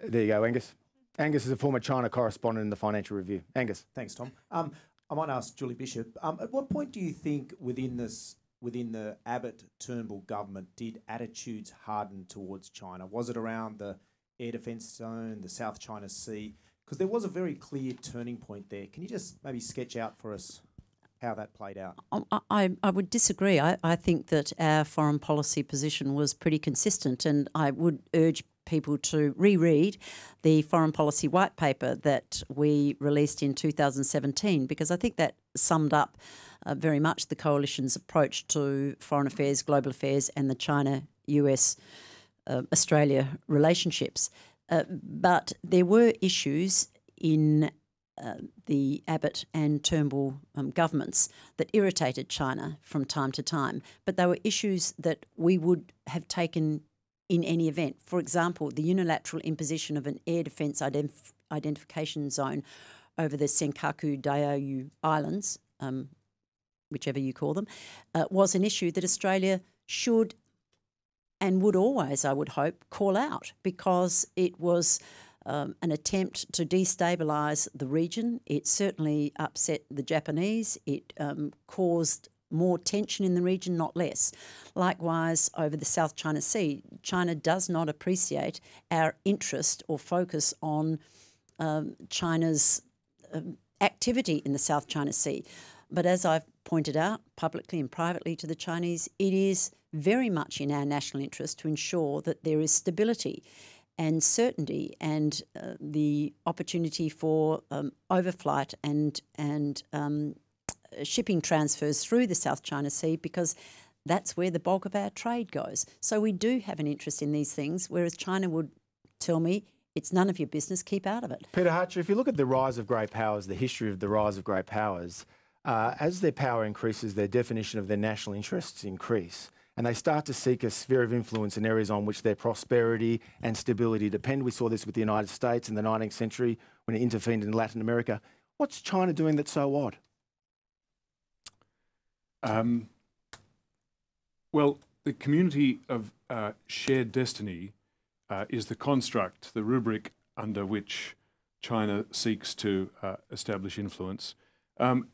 There you go, Angus. Angus is a former China correspondent in the Financial Review. Angus. Thanks, Tom. Um, I might ask Julie Bishop. Um, at what point do you think within this, within the Abbott Turnbull government, did attitudes harden towards China? Was it around the air defence zone, the South China Sea? Because there was a very clear turning point there. Can you just maybe sketch out for us how that played out? I, I, I would disagree. I, I think that our foreign policy position was pretty consistent, and I would urge people to reread the foreign policy white paper that we released in 2017 because I think that summed up uh, very much the coalition's approach to foreign affairs, global affairs, and the China US uh, Australia relationships. Uh, but there were issues in uh, the Abbott and Turnbull um, governments that irritated China from time to time, but they were issues that we would have taken in any event. For example, the unilateral imposition of an air defence identif- identification zone over the Senkaku Diaoyu Islands, um, whichever you call them, uh, was an issue that Australia should and would always, I would hope, call out because it was. Um, an attempt to destabilise the region. It certainly upset the Japanese. It um, caused more tension in the region, not less. Likewise, over the South China Sea, China does not appreciate our interest or focus on um, China's um, activity in the South China Sea. But as I've pointed out publicly and privately to the Chinese, it is very much in our national interest to ensure that there is stability and certainty and uh, the opportunity for um, overflight and and um, shipping transfers through the South China Sea because that's where the bulk of our trade goes. So we do have an interest in these things, whereas China would tell me it's none of your business, keep out of it. Peter Hartcher, if you look at the rise of great powers, the history of the rise of great powers, uh, as their power increases, their definition of their national interests increase. And they start to seek a sphere of influence in areas on which their prosperity and stability depend. We saw this with the United States in the 19th century when it intervened in Latin America. What's China doing that's so odd? Um, well, the community of uh, shared destiny uh, is the construct, the rubric under which China seeks to uh, establish influence. Um,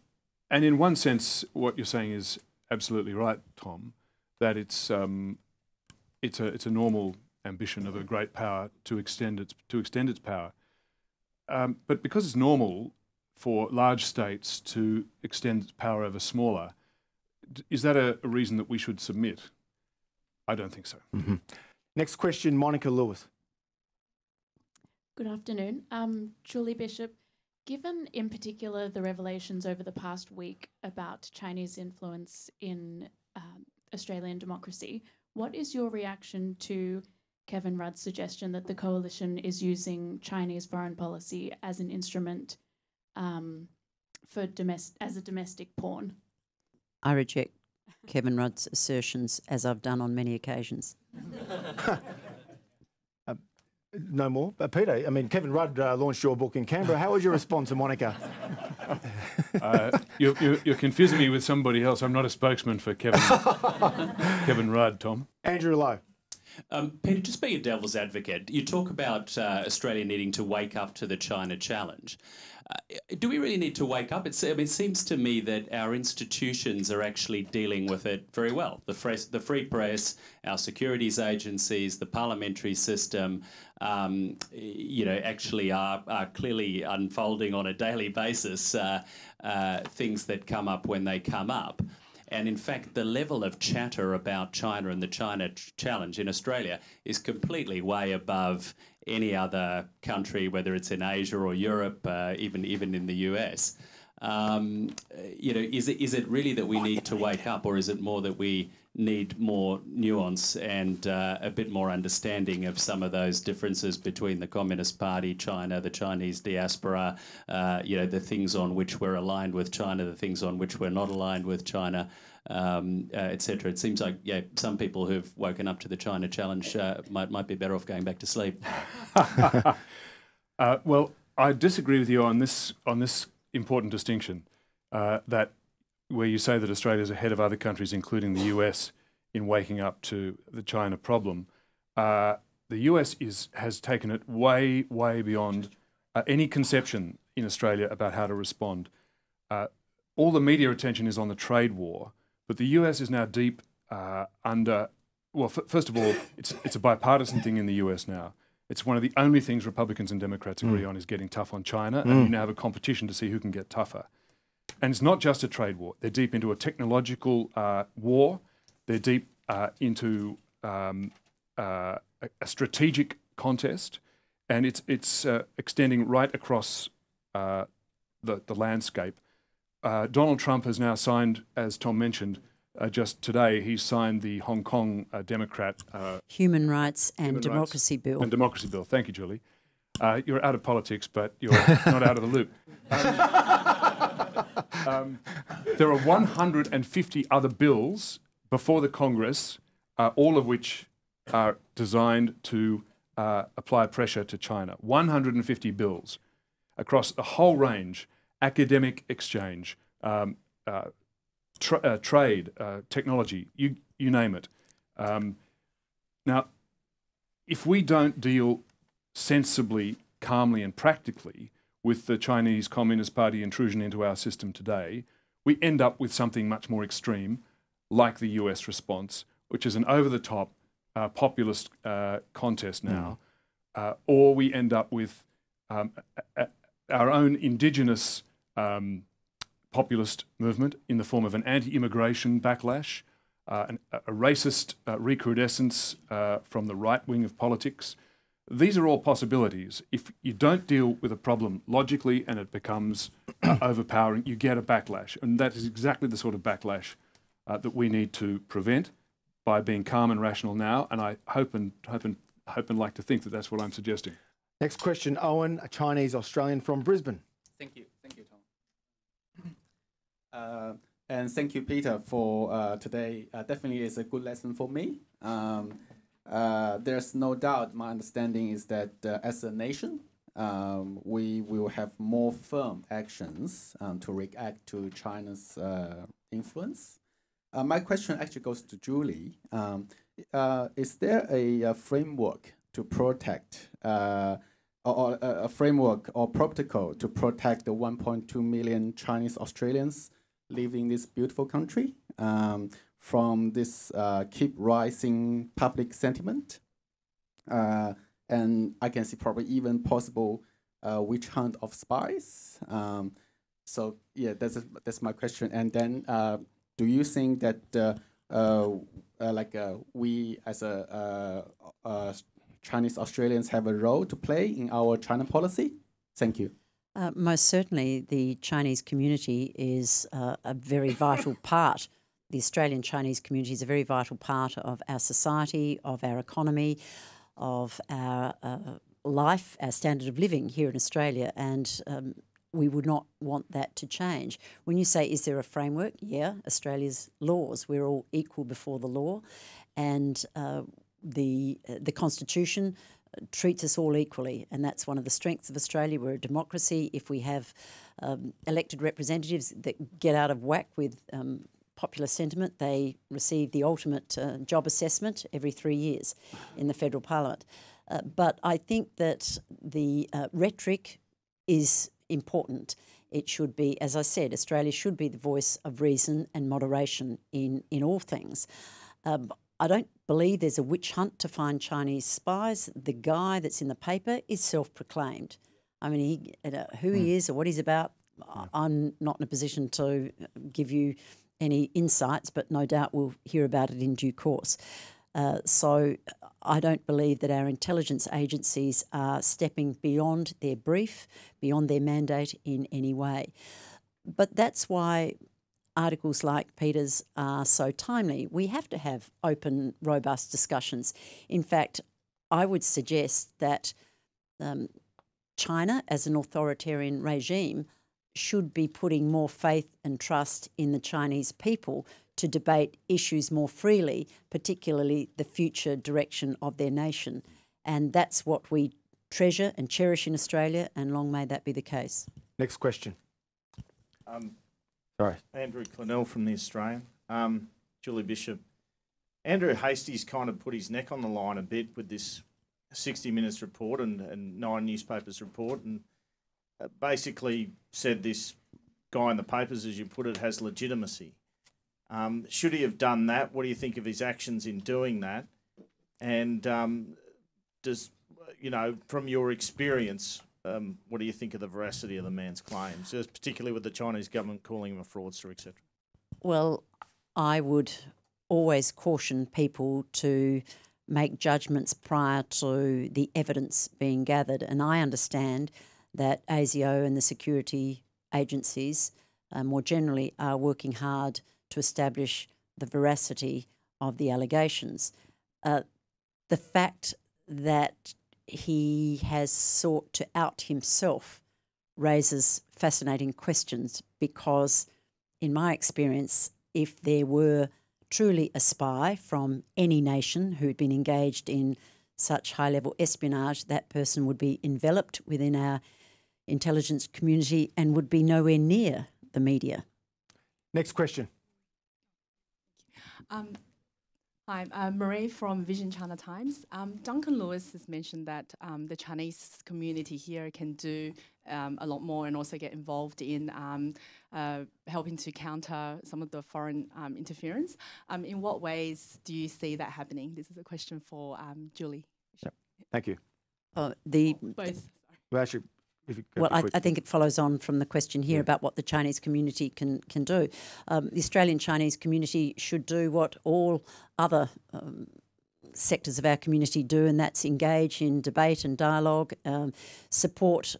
and in one sense, what you're saying is absolutely right, Tom, that it's, um, it's, a, it's a normal ambition of a great power to extend its, to extend its power. Um, but because it's normal for large states to extend its power over smaller, is that a, a, reason that we should submit? I don't think so. Mm-hmm. Next question, Monica Lewis. Good afternoon. Um, Julie Bishop, given in particular the revelations over the past week about Chinese influence in um, Australian democracy, what is your reaction to Kevin Rudd's suggestion that the coalition is using Chinese foreign policy as an instrument um, for domestic as a domestic pawn? I reject Kevin Rudd's assertions, as I've done on many occasions. uh, no more. Uh, Peter, I mean, Kevin Rudd uh, launched your book in Canberra. How was your response to Monica? Uh, you're, you're, you're, confusing me with somebody else. I'm not a spokesman for Kevin, Kevin Rudd, Tom. Andrew Lowe. Um, Peter, just being a devil's advocate, you talk about uh, Australia needing to wake up to the China challenge. Uh, do we really need to wake up? It's, I mean, it seems to me that our institutions are actually dealing with it very well. The free, the free press, our securities agencies, the parliamentary system, um, you know, actually are, are clearly unfolding on a daily basis uh, uh, things that come up when they come up. And in fact, the level of chatter about China and the China challenge in Australia is completely way above any other country, whether it's in Asia or Europe, uh, even even in the US. Um, you know, is it is it really that we need to wake up, or is it more that we need more nuance and uh, a bit more understanding of some of those differences between the Communist Party, China, the Chinese diaspora, uh, you know, the things on which we're aligned with China, the things on which we're not aligned with China, um, uh, etc. It seems like yeah, some people who've woken up to the China challenge uh, might might be better off going back to sleep. Uh, well, I disagree with you on this on this important distinction uh, that where you say that Australia is ahead of other countries, including the US, in waking up to the China problem. Uh, the US is, has taken it way, way beyond uh, any conception in Australia about how to respond. Uh, all the media attention is on the trade war, but the US is now deep uh, under. Well, f- first of all, it's it's a bipartisan thing in the US now. It's one of the only things Republicans and Democrats agree Mm. on is getting tough on China, and you now have a competition to see who can get tougher. And it's not just a trade war; they're deep into a technological uh, war. They're deep uh, into um, uh, a, strategic contest, and it's it's uh, extending right across uh, the the landscape. Uh, Donald Trump has now signed, as Tom mentioned, uh, just today, he's signed the Hong Kong uh, Democrat uh, Human Rights and Human Rights Democracy Bill. and Democracy Bill. Thank you, Julie. Uh, you're out of politics, but you're not out of the loop. Um, um, there are 150 other bills before the Congress, uh, all of which are designed to uh, apply pressure to China. 150 bills across a whole range academic exchange, um, uh, tra- uh, trade, uh, technology, you, you name it. Um, now, if we don't deal sensibly, calmly, and practically with the Chinese Communist Party intrusion into our system today, we end up with something much more extreme, like the US response, which is an over the top uh, populist uh, contest now, uh, or we end up with um, a- a- our own indigenous um, populist movement in the form of an anti immigration backlash, uh, an, a racist uh, recrudescence uh, from the right wing of politics. These are all possibilities. If you don't deal with a problem logically and it becomes uh, overpowering, you get a backlash. And that is exactly the sort of backlash uh, that we need to prevent by being calm and rational now. And I hope and, hope and, hope and like to think that that's what I'm suggesting. Next question, Owen, a Chinese Australian from Brisbane. Thank you. Thank you, Tom. Uh, and thank you, Peter, for uh, today. Uh, definitely is a good lesson for me. Um, uh, there's no doubt my understanding is that uh, as a nation, um, we will have more firm actions um, to react to China's uh, influence. Uh, my question actually goes to Julie. Um, uh, is there a, uh framework to protect or, or a, a framework or protocol to protect the 1.2 million Chinese Australians living in this beautiful country um, from this uh, keep rising public sentiment? Uh, and I can see probably even possible uh, witch hunt of spies. Um, so yeah, that's that's my question. And then, uh, do you think that uh, uh, like we as a Chinese Australians have a role to play in our China policy? Thank you. Most certainly, the Chinese community is a very vital part. The Australian Chinese community is a very vital part of our society, of our economy, of our uh, life, our standard of living here in Australia, and um, we would not want that to change. When you say, is there a framework? Yeah, Australia's laws. We're all equal before the law, and uh, the uh, the Constitution treats us all equally, and that's one of the strengths of Australia. We're a democracy. If we have um, elected representatives that get out of whack with um, popular sentiment, they receive the ultimate uh, job assessment every three years in the federal parliament. Uh, but I think that the uh, rhetoric is important. It should be, as I said, Australia should be the voice of reason and moderation in, in all things. Um, I don't believe there's a witch hunt to find Chinese spies. The guy that's in the paper is self proclaimed. I mean, he, who he is or what he's about, I- I'm not in a position to give you any insights, but no doubt we'll hear about it in due course. Uh, so I don't believe that our intelligence agencies are stepping beyond their brief, beyond their mandate in any way. But that's why articles like Peter's are so timely. We have to have open, robust discussions. In fact, I would suggest that um, China, as an authoritarian regime, should be putting more faith and trust in the Chinese people to debate issues more freely, particularly the future direction of their nation. And that's what we treasure and cherish in Australia, and long may that be the case. Next question. Um, Sorry. Andrew Clennell from The Australian. Um, Julie Bishop, Andrew Hastie's kind of put his neck on the line a bit with this 60 Minutes report and, and Nine Newspapers report, and basically said this guy in the papers, as you put it, has legitimacy. Um, should he have done that? What do you think of his actions in doing that? And um, does, you know, from your experience, um, what do you think of the veracity of the man's claims, particularly with the Chinese government calling him a fraudster, etc.? Well, I would always caution people to make judgments prior to the evidence being gathered. And I understand that ASIO and the security agencies uh, more generally are working hard to establish the veracity of the allegations. Uh, the fact that he has sought to out himself raises fascinating questions because, in my experience, if there were truly a spy from any nation who had been engaged in such high level espionage, that person would be enveloped within our intelligence community and would be nowhere near the media. Next question. Um, Hi, I'm Marie from Vision China Times. Um, Duncan Lewis has mentioned that um, the Chinese community here can do um, a lot more and also get involved in um, uh, helping to counter some of the foreign um, interference. Um, in what ways do you see that happening? This is a question for Julie. Yep. Thank you. Uh, the both. Well, actually, well, I, I, think it follows on from the question here yeah. about what the Chinese community can can do. Um, the Australian Chinese community should do what all other um, sectors of our community do, and that's engage in debate and dialogue, um, support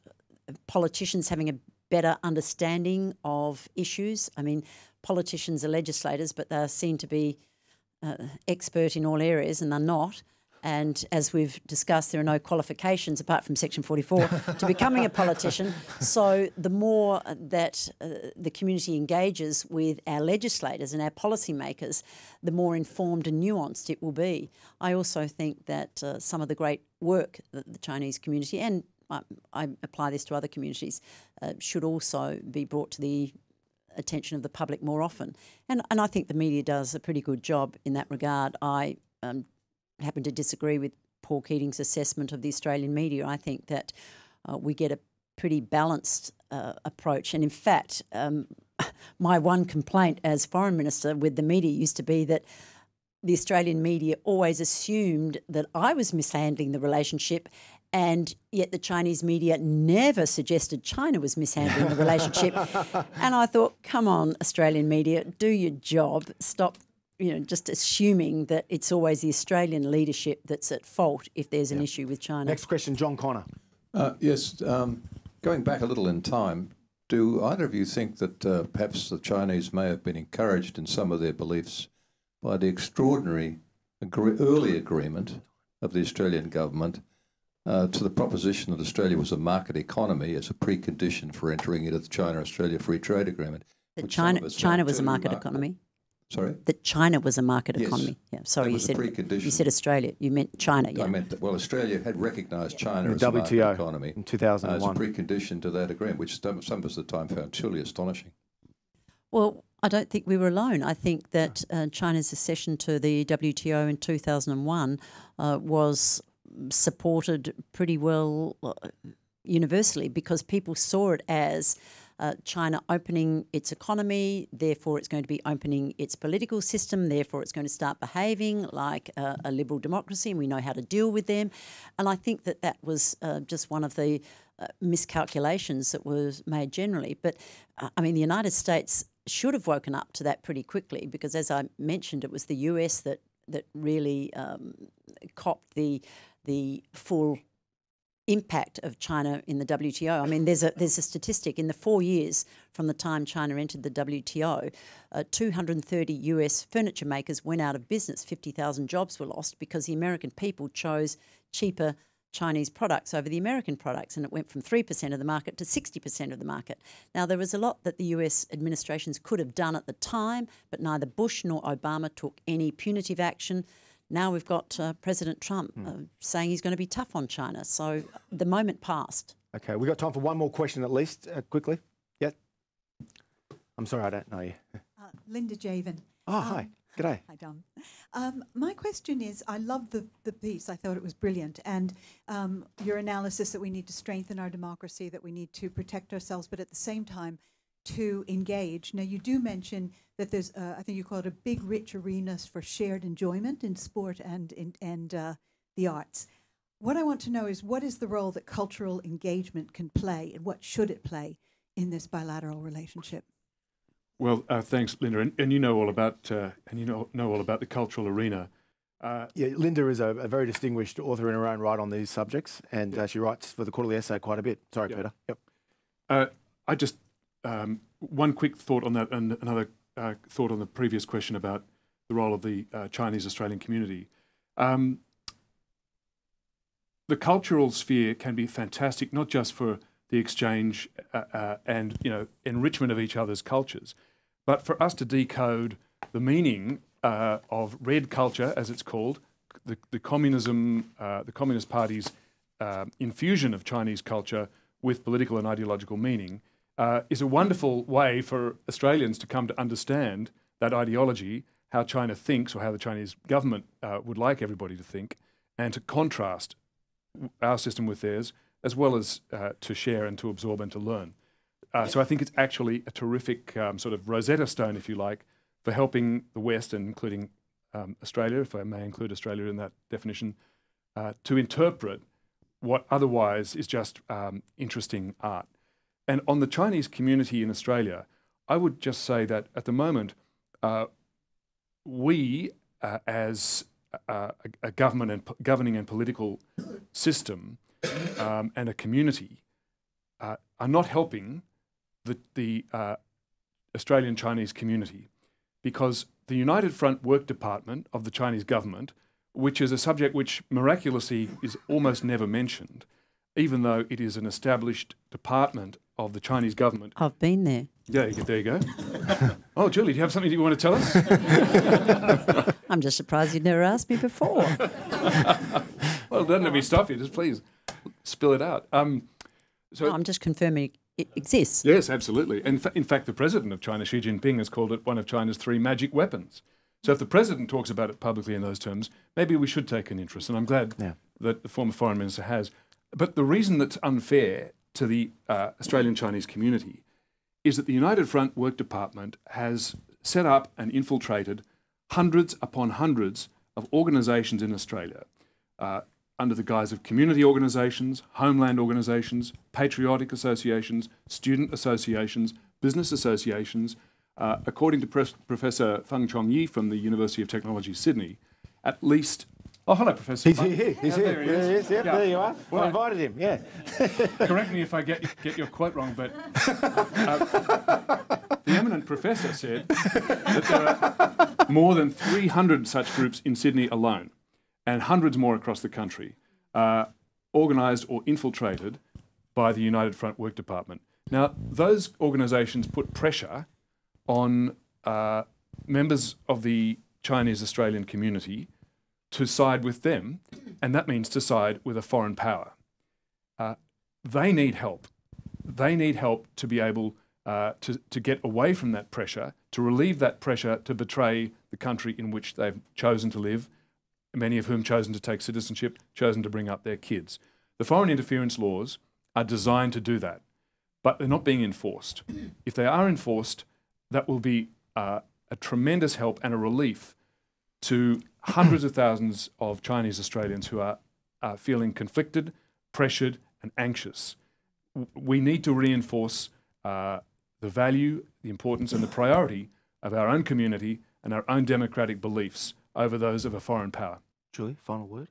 politicians having a better understanding of issues. I mean, politicians are legislators, but they're seen to be uh, expert in all areas, and they're not. And as we've discussed, there are no qualifications apart from Section 44 to becoming a politician. So the more that uh, the community engages with our legislators and our policymakers, the more informed and nuanced it will be. I also think that uh, some of the great work that the Chinese community and I, I apply this to other communities uh, should also be brought to the attention of the public more often. And, and I think the media does a pretty good job in that regard. I um, happen to disagree with Paul Keating's assessment of the Australian media. I think that uh, we get a pretty balanced uh, approach. And in fact, um, my one complaint as foreign minister with the media used to be that the Australian media always assumed that I was mishandling the relationship. And yet, the Chinese media never suggested China was mishandling the relationship. and I thought, come on, Australian media, do your job. Stop you know, just assuming that it's always the Australian leadership that's at fault if there's an yeah. issue with China. Next question, John Connor. Uh, yes, um, going back a little in time, do either of you think that uh, perhaps the Chinese may have been encouraged in some of their beliefs by the extraordinary agree early agreement of the Australian government uh, to the proposition that Australia was a market economy as a precondition for entering into the China-Australia Free Trade Agreement? That China, China was a market remarkable. economy. Sorry? That China was a market yes. economy. Yeah, sorry, you said precondition. you said Australia. You meant China. Yeah. I meant that, well, Australia had recognised China the as WTO a market economy in 2001 as a precondition to that agreement, which some of us at the time found truly astonishing. Well, I don't think we were alone. I think that uh, China's accession to the WTO in 2001 uh, was supported pretty well uh, universally because people saw it as uh, China opening its economy, therefore it's going to be opening its political system, therefore it's going to start behaving like a, a liberal democracy, and we know how to deal with them. And I think that that was uh, just one of the uh, miscalculations that was made generally. But uh, I mean, the United States should have woken up to that pretty quickly because, as I mentioned, it was the US that that really um, copped the the full impact of China in the WTO. I mean, there's a there's a statistic in the four years from the time China entered the WTO, uh, 230 US furniture makers went out of business. 50,000 jobs were lost because the American people chose cheaper Chinese products over the American products, and it went from 3% of the market to 60% of the market. Now, there was a lot that the US administrations could have done at the time, but neither Bush nor Obama took any punitive action. Now we've got uh, President Trump mm. uh, saying he's going to be tough on China. So the moment passed. Okay, we've got time for one more question at least, uh, quickly. Yeah. I'm sorry, I don't know you. Uh, Linda Jaivin. Oh, um, hi. G'day. Hi, Dom. Um, my question is I love the, the piece. I thought it was brilliant. And um, your analysis that we need to strengthen our democracy, that we need to protect ourselves, but at the same time, to engage. Now, you do mention that there's, uh, I think you call it a big, rich arenas for shared enjoyment in sport and in, and uh, the arts. What I want to know is what is the role that cultural engagement can play, and what should it play in this bilateral relationship? Well, uh, thanks, Linda, and, and, you know all about uh, and you know know all about the cultural arena. Uh, yeah, Linda is a, a, very distinguished author in her own right on these subjects, and uh, she writes for the quarterly essay quite a bit. Sorry, Peter. Yep. Uh, I just one quick thought on that, and another uh, thought on the previous question about the role of the Chinese Australian community. Um, the cultural sphere can be fantastic, not just for the exchange uh, uh, and you know enrichment of each other's cultures, but for us to decode the meaning uh, of red culture, as it's called, the, the communism, uh, the Communist Party's uh, infusion of Chinese culture with political and ideological meaning, uh, is a wonderful way for Australians to come to understand that ideology, how China thinks, or how the Chinese government would like everybody to think, and to contrast our system with theirs, as well as uh, to share and to absorb and to learn. Uh, so I think it's actually a terrific um, sort of Rosetta Stone, if you like, for helping the West, and including um, Australia, if I may include Australia in that definition, uh, to interpret what otherwise is just um, interesting art. And on the Chinese community in Australia, I would just say that at the moment, uh, we, uh, as a, a, government and governing and political system um, and a community uh, are not helping the, the uh, Australian Chinese community because the United Front Work Department of the Chinese government, which is a subject which miraculously is almost never mentioned, even though it is an established department of the Chinese government. I've been there. Yeah, there you go. oh, Julie, do you have something you want to tell us? I'm just surprised you'd never asked me before. well, don't let me stop you. Just please spill it out. Um, so no, I'm just confirming it exists. Yes, absolutely. In, fa- in fact, the president of China, Xi Jinping, has called it one of China's three magic weapons. So if the president talks about it publicly in those terms, maybe we should take an interest. And I'm glad yeah. that the former foreign minister has. But the reason that's unfair to the uh, Australian Chinese community is that the United Front Work Department has set up and infiltrated hundreds upon hundreds of organisations in Australia uh, under the guise of community organisations, homeland organisations, patriotic associations, student associations, business associations. Uh, according to Professor Feng Chongyi from the University of Technology, Sydney, at least Oh, hello, Professor. He's here. He's here. There he is. There, he is. Yep, yeah. there you are. Well, I invited him. Yeah. correct me if I get get your quote wrong, but uh, the eminent professor said that there are more than 300 such groups in Sydney alone, and hundreds more across the country, uh, organised or infiltrated by the United Front Work Department. Now, those organisations put pressure on uh, members of the Chinese Australian community to side with them, and that means to side with a foreign power. Uh, they need help. They need help to be able uh, to, to get away from that pressure, to relieve that pressure to betray the country in which they've chosen to live, many of whom chosen to take citizenship, chosen to bring up their kids. The foreign interference laws are designed to do that, but they're not being enforced. If they are enforced, that will be uh, a tremendous help and a relief to hundreds of thousands of Chinese Australians who are, are feeling conflicted, pressured, and anxious. We need to reinforce uh, the value, the importance, and the priority of our own community and our own democratic beliefs over those of a foreign power. Julie, final word.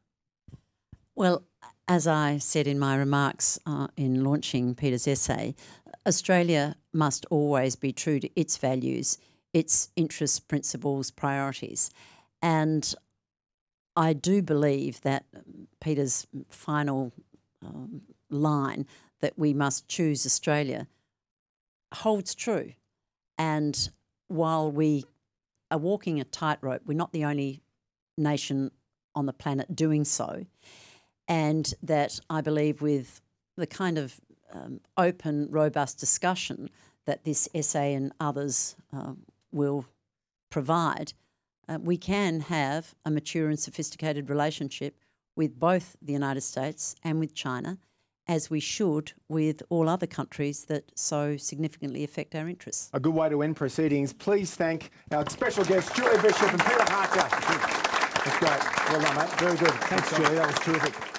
Well, as I said in my remarks uh, in launching Peter's essay, Australia must always be true to its values, its interests, principles, priorities. And I do believe that Peter's final um, line that we must choose Australia holds true. And while we are walking a tightrope, we're not the only nation on the planet doing so. And that I believe with the kind of um, open, robust discussion that this essay and others uh, will provide, uh, we can have a mature and sophisticated relationship with both the United States and with China, as we should with all other countries that so significantly affect our interests. A good way to end proceedings. Please thank our special guests, Julie Bishop and Peter Hartcher. That's great. Well done, mate. Very good. Thanks, Julie. That was terrific.